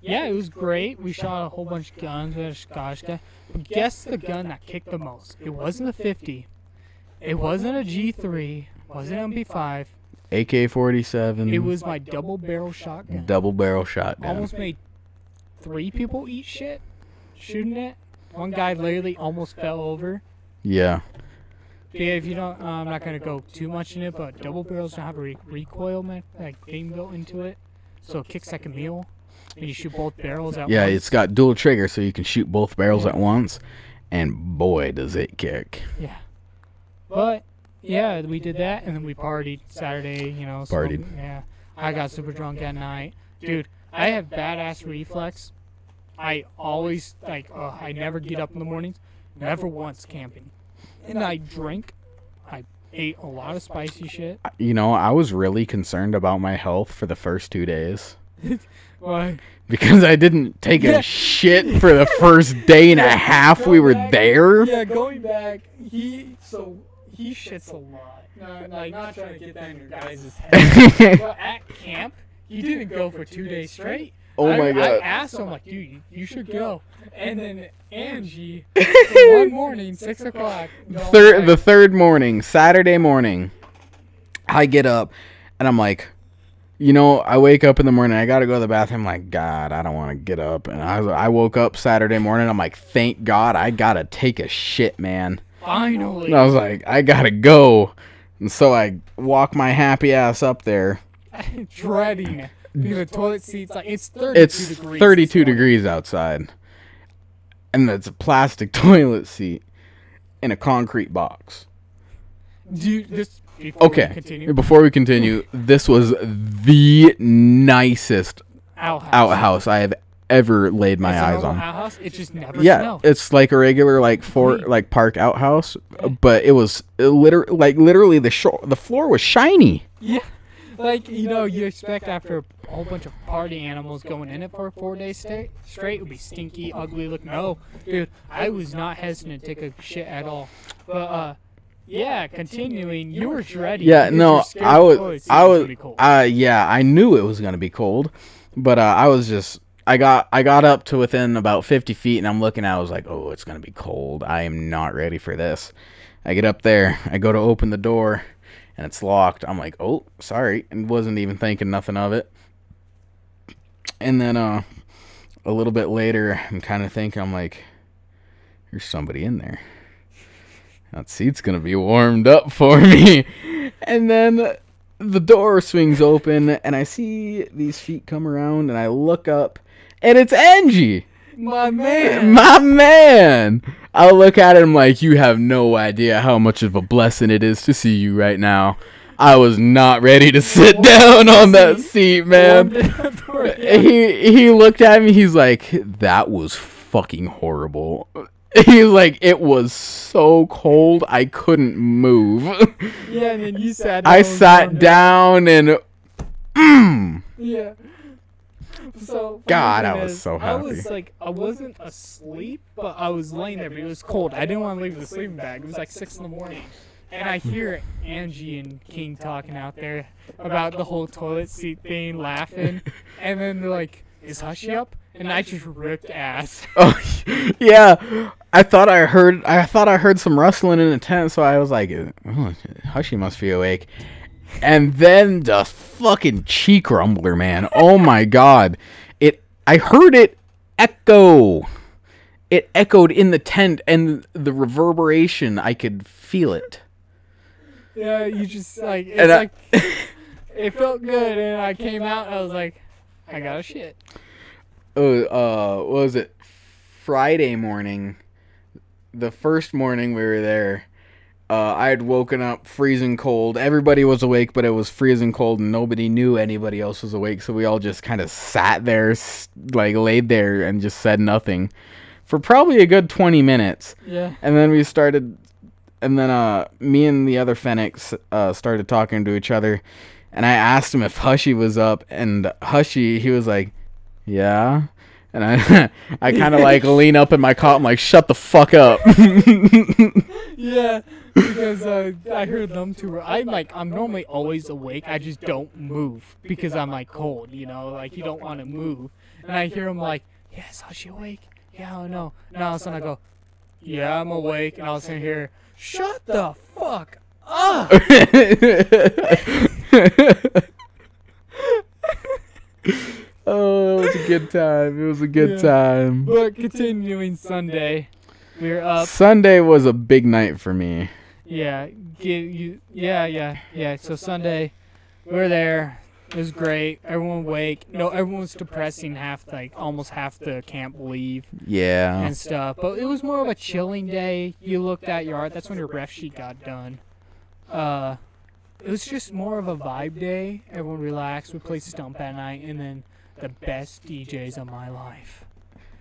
Yeah, it was great. We shot a whole bunch of guns. We had a Scottish guy. But guess the gun that kicked the most? It wasn't a 50. It wasn't a G3. Wasn't an MP5. AK forty seven. It was my double barrel shotgun. double barrel shotgun. Almost made three people eat shit shooting it. One guy literally almost fell over. Yeah. Yeah, if you don't, uh, I'm not gonna go too much in it, but double barrels don't have a re- recoil me- like thing built into it, so it kicks like a mule, and you shoot both barrels at Yeah, once. it's got dual trigger, so you can shoot both barrels Yeah. at once, and boy, does it kick! yeah. But yeah, we did that, and then we partied Saturday. You know, Partied. smoking- Yeah, I got super drunk at night, dude. I have badass reflex. I always like. Uh, I never get up in the mornings. Never once camping. And I drink. I ate a lot of spicy shit. You know, I was really concerned about my health for the first two days Why? because I didn't take Yeah. a shit for the first day and a half we were there. Yeah, going back, he so he shits a lot. No, like not trying to get that in your guys' head. but at camp, he didn't go for two days straight. Oh I, my god! I asked him like, dude, you, you should go. And then Angie, one morning, six o'clock. no, Third, the third morning, Saturday morning, I get up and I'm like, you know, I wake up in the morning. I gotta go to the bathroom. I'm like, God, I don't want to get up. And I, I woke up Saturday morning. I'm like, thank God, I gotta take a shit, man. Finally. And I was like, I gotta go. And so I walk my happy ass up there. dreading. Because the toilet seat's like it's 32 It's degrees. 32 this degrees outside. And it's a plastic toilet seat in a concrete box. Dude, this before we Okay. continue. Before we continue, this was the nicest Outhouse. outhouse I have ever laid my It's eyes on. Outhouse. It just never Yeah, smelled. it's like a regular like for like park outhouse, but it was liter like literally the shore the floor was shiny. Yeah. Like, you know, you expect after a whole bunch of party animals going in it for a four days sta- straight, it would be stinky, ugly look. No, dude, I was not hesitant to take a shit at all. But, uh, yeah, continuing, you were dreading. Yeah, no, I was, I was, cold. uh, yeah, I knew it was gonna be cold, but uh, I was just, I got, I got up to within about fifty feet, and I'm looking, at. I was like, oh, it's gonna be cold. I am not ready for this. I get up there, I go to open the door, and it's locked. I'm like, oh, sorry, and wasn't even thinking nothing of it. And then, uh, a little bit later, I'm kind of thinking, I'm like, there's somebody in there. That seat's gonna be warmed up for me. And then the door swings open, and I see these feet come around, and I look up, and it's Angie, My man. my man. I look at him like, you have no idea how much of a blessing it is to see you right now. I was not ready to sit down on that seat, man. He he looked at me. He's like, "That was fucking horrible." He's like, "It was so cold, I couldn't move." yeah, and then you sat I down and sat down and, mm, Yeah. So God, I was is, so I was like, I wasn't asleep, but I was laying there. But it was cold. I didn't want to leave the sleeping bag. It was like six in the morning, and I hear Angie and King talking out there about the whole toilet seat thing, laughing, and then they're like, "Is Hushy up?" And I just ripped ass. oh yeah, I thought I heard I thought I heard some rustling in the tent, so I was like, oh, "Hushy must be awake." And then the fucking cheek rumbler, man. Oh my god. It I heard it echo. It echoed in the tent and the reverberation, I could feel it. yeah, you just like it's And I- like it felt good, and I came out. and I was like, I got a shit. Oh, uh, what was it? Friday morning. The first morning we were there, uh, I had woken up freezing cold. Everybody was awake, but it was freezing cold, and nobody knew anybody else was awake. So we all just kind of sat there, like laid there, and just said nothing for probably a good twenty minutes. Yeah. And then we started, and then uh, me and the other fennec uh, started talking to each other, and I asked him if Hushy was up, and Hushy, he was like, "Yeah," and I, I kind of like lean up in my cot, I'm like, "Shut the fuck up." Yeah, because uh, I heard them too. I'm like, I'm normally always awake. I just don't move because I'm like cold, you know, like you don't want to move. And I hear them like, "Yes, is she awake? Yeah, I know." And all of a sudden I go, "Yeah, I'm awake." And all of a sudden I hear, "Shut the fuck up!" oh, it was a good time. It was a good Yeah. time. But continuing Sunday, we're up. Sunday was a big night for me. Yeah, get you. Yeah, yeah, yeah. So Sunday, we were there. It was great. Everyone wake. No, everyone was depressing. Half like almost half the camp leave Yeah. and stuff. But it was more of a chilling day. You looked at your art. That's when your ref sheet got done. Uh, it was just more of a vibe day. Everyone relaxed. We played stump at night, and then the best DJs of my life.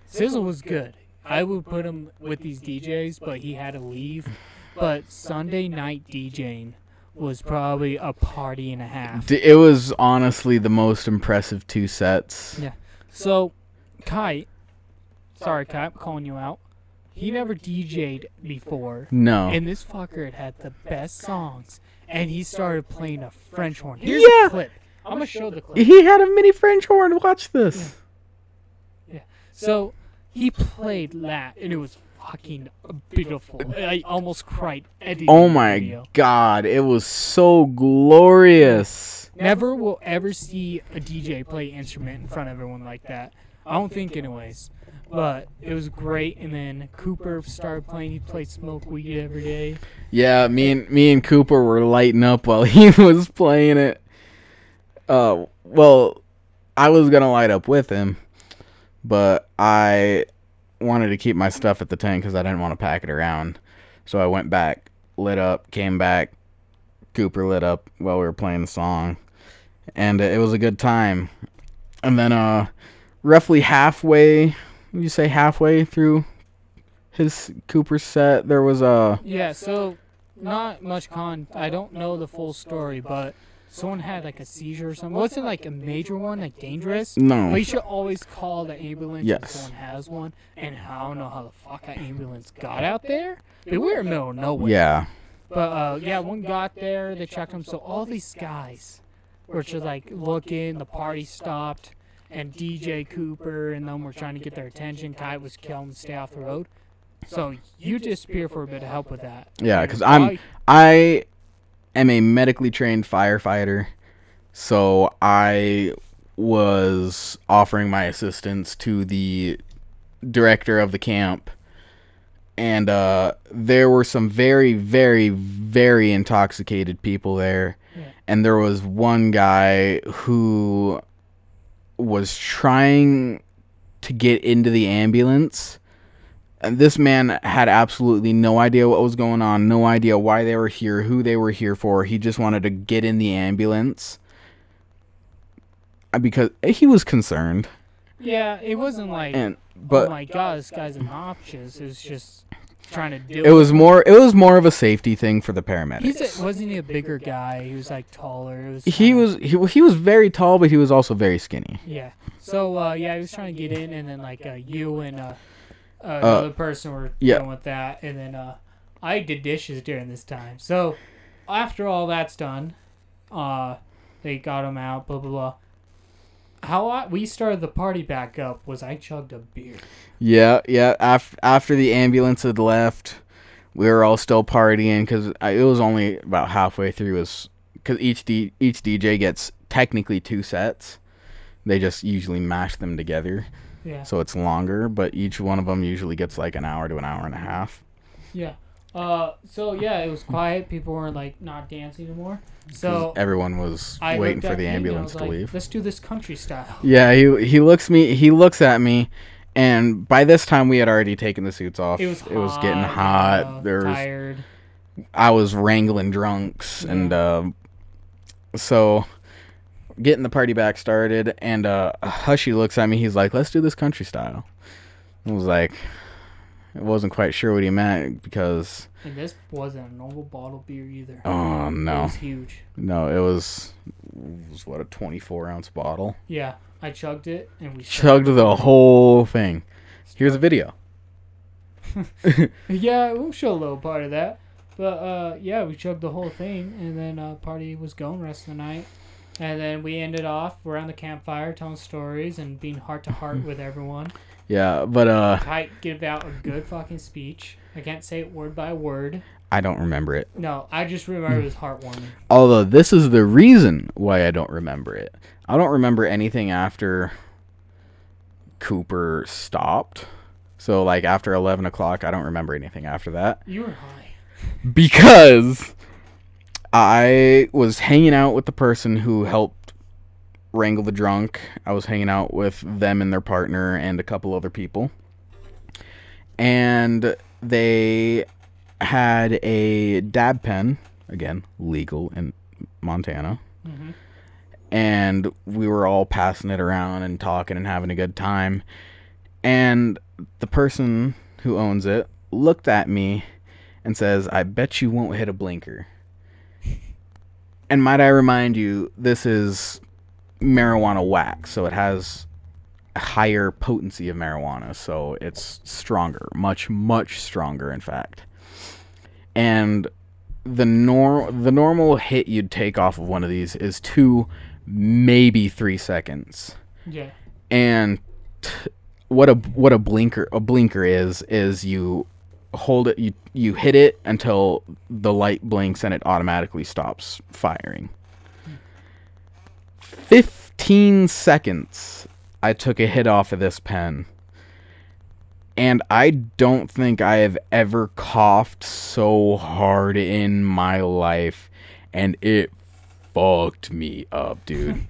Sizzle was good. I would put him with these DJs, but he had to leave. But Sunday night DJing was probably a party and a half. It was honestly the most impressive two sets. Yeah. So, Kai, sorry, Kai, I'm calling you out. He never DJ'd before. No. And this fucker had had the best songs. And he started playing a French horn. Here's Yeah. the clip. I'm going to show the clip. he had a mini French horn. Watch this. Yeah. So he played that, and it was fucking beautiful. I almost cried. editing Oh my video. god, it was so glorious. Never will ever see a DJ play instrument in front of everyone like that. I don't think, anyways. But it was great. And then Cooper started playing. He played Smoke Weed every day. Yeah, me and me and Cooper were lighting up while he was playing it. Uh, well, I was gonna light up with him, but I wanted to keep my stuff at the tent because I didn't want to pack it around. So I went back, lit up, came back. Cooper lit up while we were playing the song, and it was a good time. And then, uh, roughly halfway, you say halfway through his Cooper set, there was a Yeah, so not much con. I don't know the full story, but someone had like a seizure or something. Wasn't like a major one, like dangerous. no. But you should always call the ambulance Yes. if someone has one. And I don't know how the fuck that ambulance got out there. But we were in the middle of nowhere. Yeah. But uh, yeah, one got there. They checked him. So all these guys were just like looking. The party stopped, and DJ Cooper and them were trying to get their attention. Kai was killing to stay off the road. So you disappear for a bit of help with that. Yeah, because I'm- I am a medically trained firefighter, so I was offering my assistance to the director of the camp. And uh, there were some very, very, very intoxicated people there. Yeah. And there was one guy who was trying to get into the ambulance. And this man had absolutely no idea what was going on, no idea why they were here, who they were here for. He just wanted to get in the ambulance Uh, because he was concerned. yeah, it wasn't like. And oh but my god, this guy's obnoxious. It was just trying to do. it was more it was more of a safety thing for the paramedics. He's a, wasn't he a bigger guy? He was like taller. Was. he was he, he was very tall, but he was also very skinny. Yeah. So uh, yeah, he was trying to get in, and then like uh, you and uh, uh, another person were yeah. dealing with that, and then uh, I did dishes during this time. So after all that's done, uh, they got him out. Blah blah blah. How I, we started the party back up was I chugged a beer. Yeah, yeah. After after the ambulance had left, we were all still partying because it was only about halfway through. Was because each D, each DJ gets technically two sets. They just usually mash them together, Yeah. so it's longer. But each one of them usually gets like an hour to an hour and a half. Yeah. Uh. So yeah, it was quiet. People weren't like not dancing anymore. So everyone was I waiting for the him and I ambulance to like, leave. Let's do this country style. Yeah, he he looks me he looks at me, and by this time we had already taken the suits off. It was it was getting hot. hot. uh, there was tired. I was wrangling drunks and um so getting the party back started and uh Hushy looks at me, he's like, Let's do this country style. I was like I wasn't quite sure what he meant because And this wasn't a normal bottle beer either. oh no! It was huge. No, it was it was what a twenty four ounce bottle. Yeah, I chugged it and we Chugged the whole thing. Here's a video. Yeah, we'll show a little part of that. But uh, yeah, we chugged the whole thing, and then uh, party was going rest of the night, and then we ended off around the campfire telling stories and being heart to heart with everyone. Yeah, but uh I give out a good fucking speech. I can't say it word by word. I don't remember it. No, I just remember it was heartwarming. Although this is the reason why I don't remember it. I don't remember anything after Cooper stopped. So like after eleven o'clock, I don't remember anything after that You were high. because I was hanging out with the person who helped wrangle the drunk. I was hanging out with them and their partner and a couple other people, and they had a dab pen again legal in Montana hmm and we were all passing it around and talking and having a good time. And the person who owns it looked at me and says, I bet you won't hit a blinker. And might I remind you, this is marijuana wax, so it has a higher potency of marijuana, so it's stronger, much, much stronger, in fact. And the nor the normal hit you'd take off of one of these is two, maybe three seconds. Yeah. And what a what a blinker a blinker is is you hold it you you hit it until the light blinks and it automatically stops firing. 15 seconds I took a hit off of this pen. And I don't think I have ever coughed so hard in my life and it fucked me up, dude.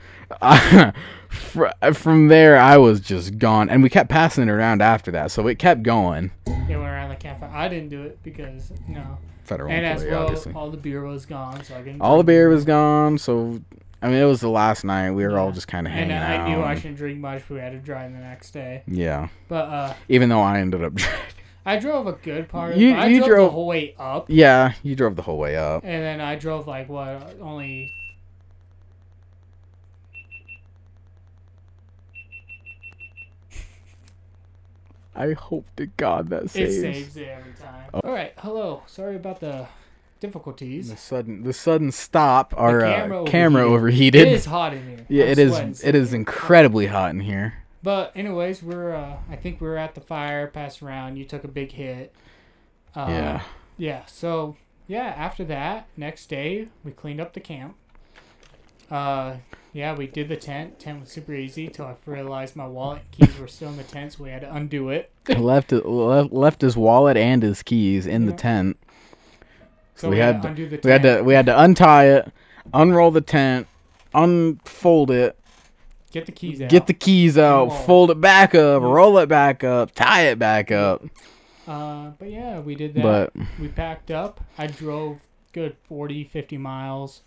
Fr- from there I was just gone and we kept passing it around after that. So it kept going. Yeah, went around the campfire. I didn't do it because no. Federal And as well, obviously. all the beer was gone, so I didn't. All the beer was gone, so I mean it was the last night. We were all just kind of And hanging out. And I knew I shouldn't drink much, but we had to drive the next day. Yeah. But uh, Even though I ended up driving. I drove a good part. Of You- I you drove, drove- the whole way up, Yeah, you drove the whole way up. and then I drove like what only. I hope to God that saves. It saves. it every time. Oh. All right, hello. Sorry about the difficulties. The sudden, the sudden stop. Our camera uh, camera overheated. overheated. It is hot in here. yeah, I'm it is. It is incredibly hot in here. But anyways, we're uh, I think we were at the fire, passed around. You took a big hit. Uh, yeah. Yeah. So yeah, after that, next day we cleaned up the camp. Uh, yeah, we did the tent. Tent was super easy till I realized my wallet keys were still in the tent, so we had to undo it. left, left left his wallet and his keys in the tent. So we we, had had to- the tent. We had to we had to untie it, unroll the tent, unfold it, get the keys out. get the keys out, Roll. fold it back up, roll it back up, tie it back up. Uh, but yeah, we did that. But we packed up. I drove good 40, 50 miles.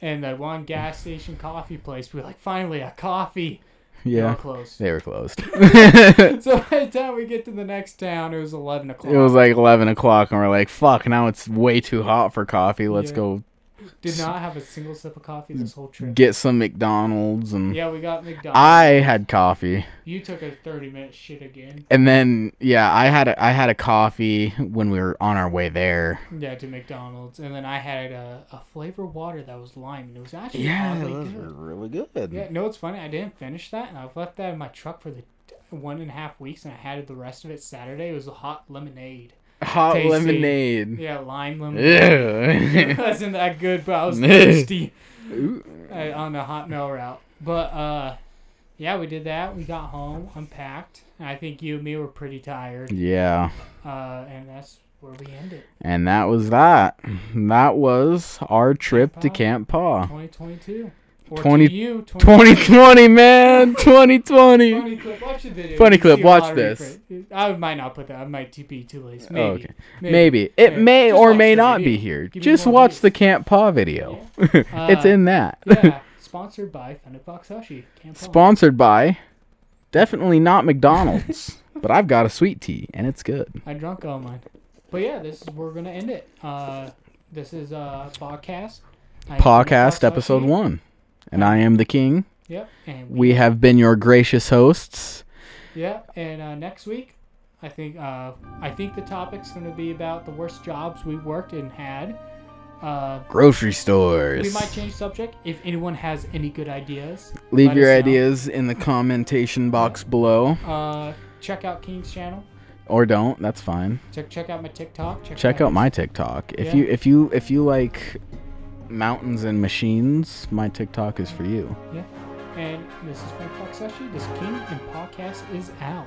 And that one gas station coffee place, we were like, finally, a coffee. They were yeah, closed. they were closed. so by the time we get to the next town, it was 11 o'clock. It was like eleven o'clock, and we're like, "Fuck!" Now it's way too hot for coffee. Let's Yeah. go Did not have a single sip of coffee this whole trip. get some McDonald's. And Yeah, we got McDonald's. I had coffee, You took a 30 minute shit again. and then yeah, I had a, I had a coffee when we were on our way there. Yeah, to McDonald's. And then I had a, a flavor water that was lime. And it was actually yeah, oddly good. really good. Yeah, no, it's funny. I didn't finish that, and I've left that in my truck for the one and a half weeks, and I had the rest of it Saturday. It was a hot lemonade. Hot Tasty. lemonade. Yeah, lime lemonade. it wasn't that good, but I was thirsty on the hot mail route. But uh, yeah, we did that. We got home, unpacked. I think you and me were pretty tired, yeah, uh, and that's where we ended. and that was that. That was our trip to Camp Paw. 2022. Or 20 to you, 2020, man, 2020. Funny clip. Watch the video. Funny clip, watch this. I might not put that. I might TP too late. Maybe. Oh, okay. Maybe. Maybe it Yeah. may Just or may not video. be here. Give Just watch views. the Camp Paw video. it's Uh, in that. yeah. Sponsored by Fennec Fox Hushy. Camp Paw. Sponsored by definitely not McDonald's, but I've got a sweet tea and it's good. I drunk all mine. But yeah, this is we're gonna end it. Uh, this is uh PawCast. PawCast episode one, and I am the king. Yep. And We have been your gracious hosts. Yeah, and uh, next week, I think uh, I think the topic's going to be about the worst jobs we worked and had. Uh, Grocery stores. we might change subject if anyone has any good ideas. Leave your us know. ideas in the commentation box below, Uh, check out King's channel. or don't. That's fine. Check check out my TikTok. Check, Check out my TikTok. If Yeah. you if you if you like mountains and machines, my TikTok is for you. Yeah. And this is Frank Fox This King, and podcast is out.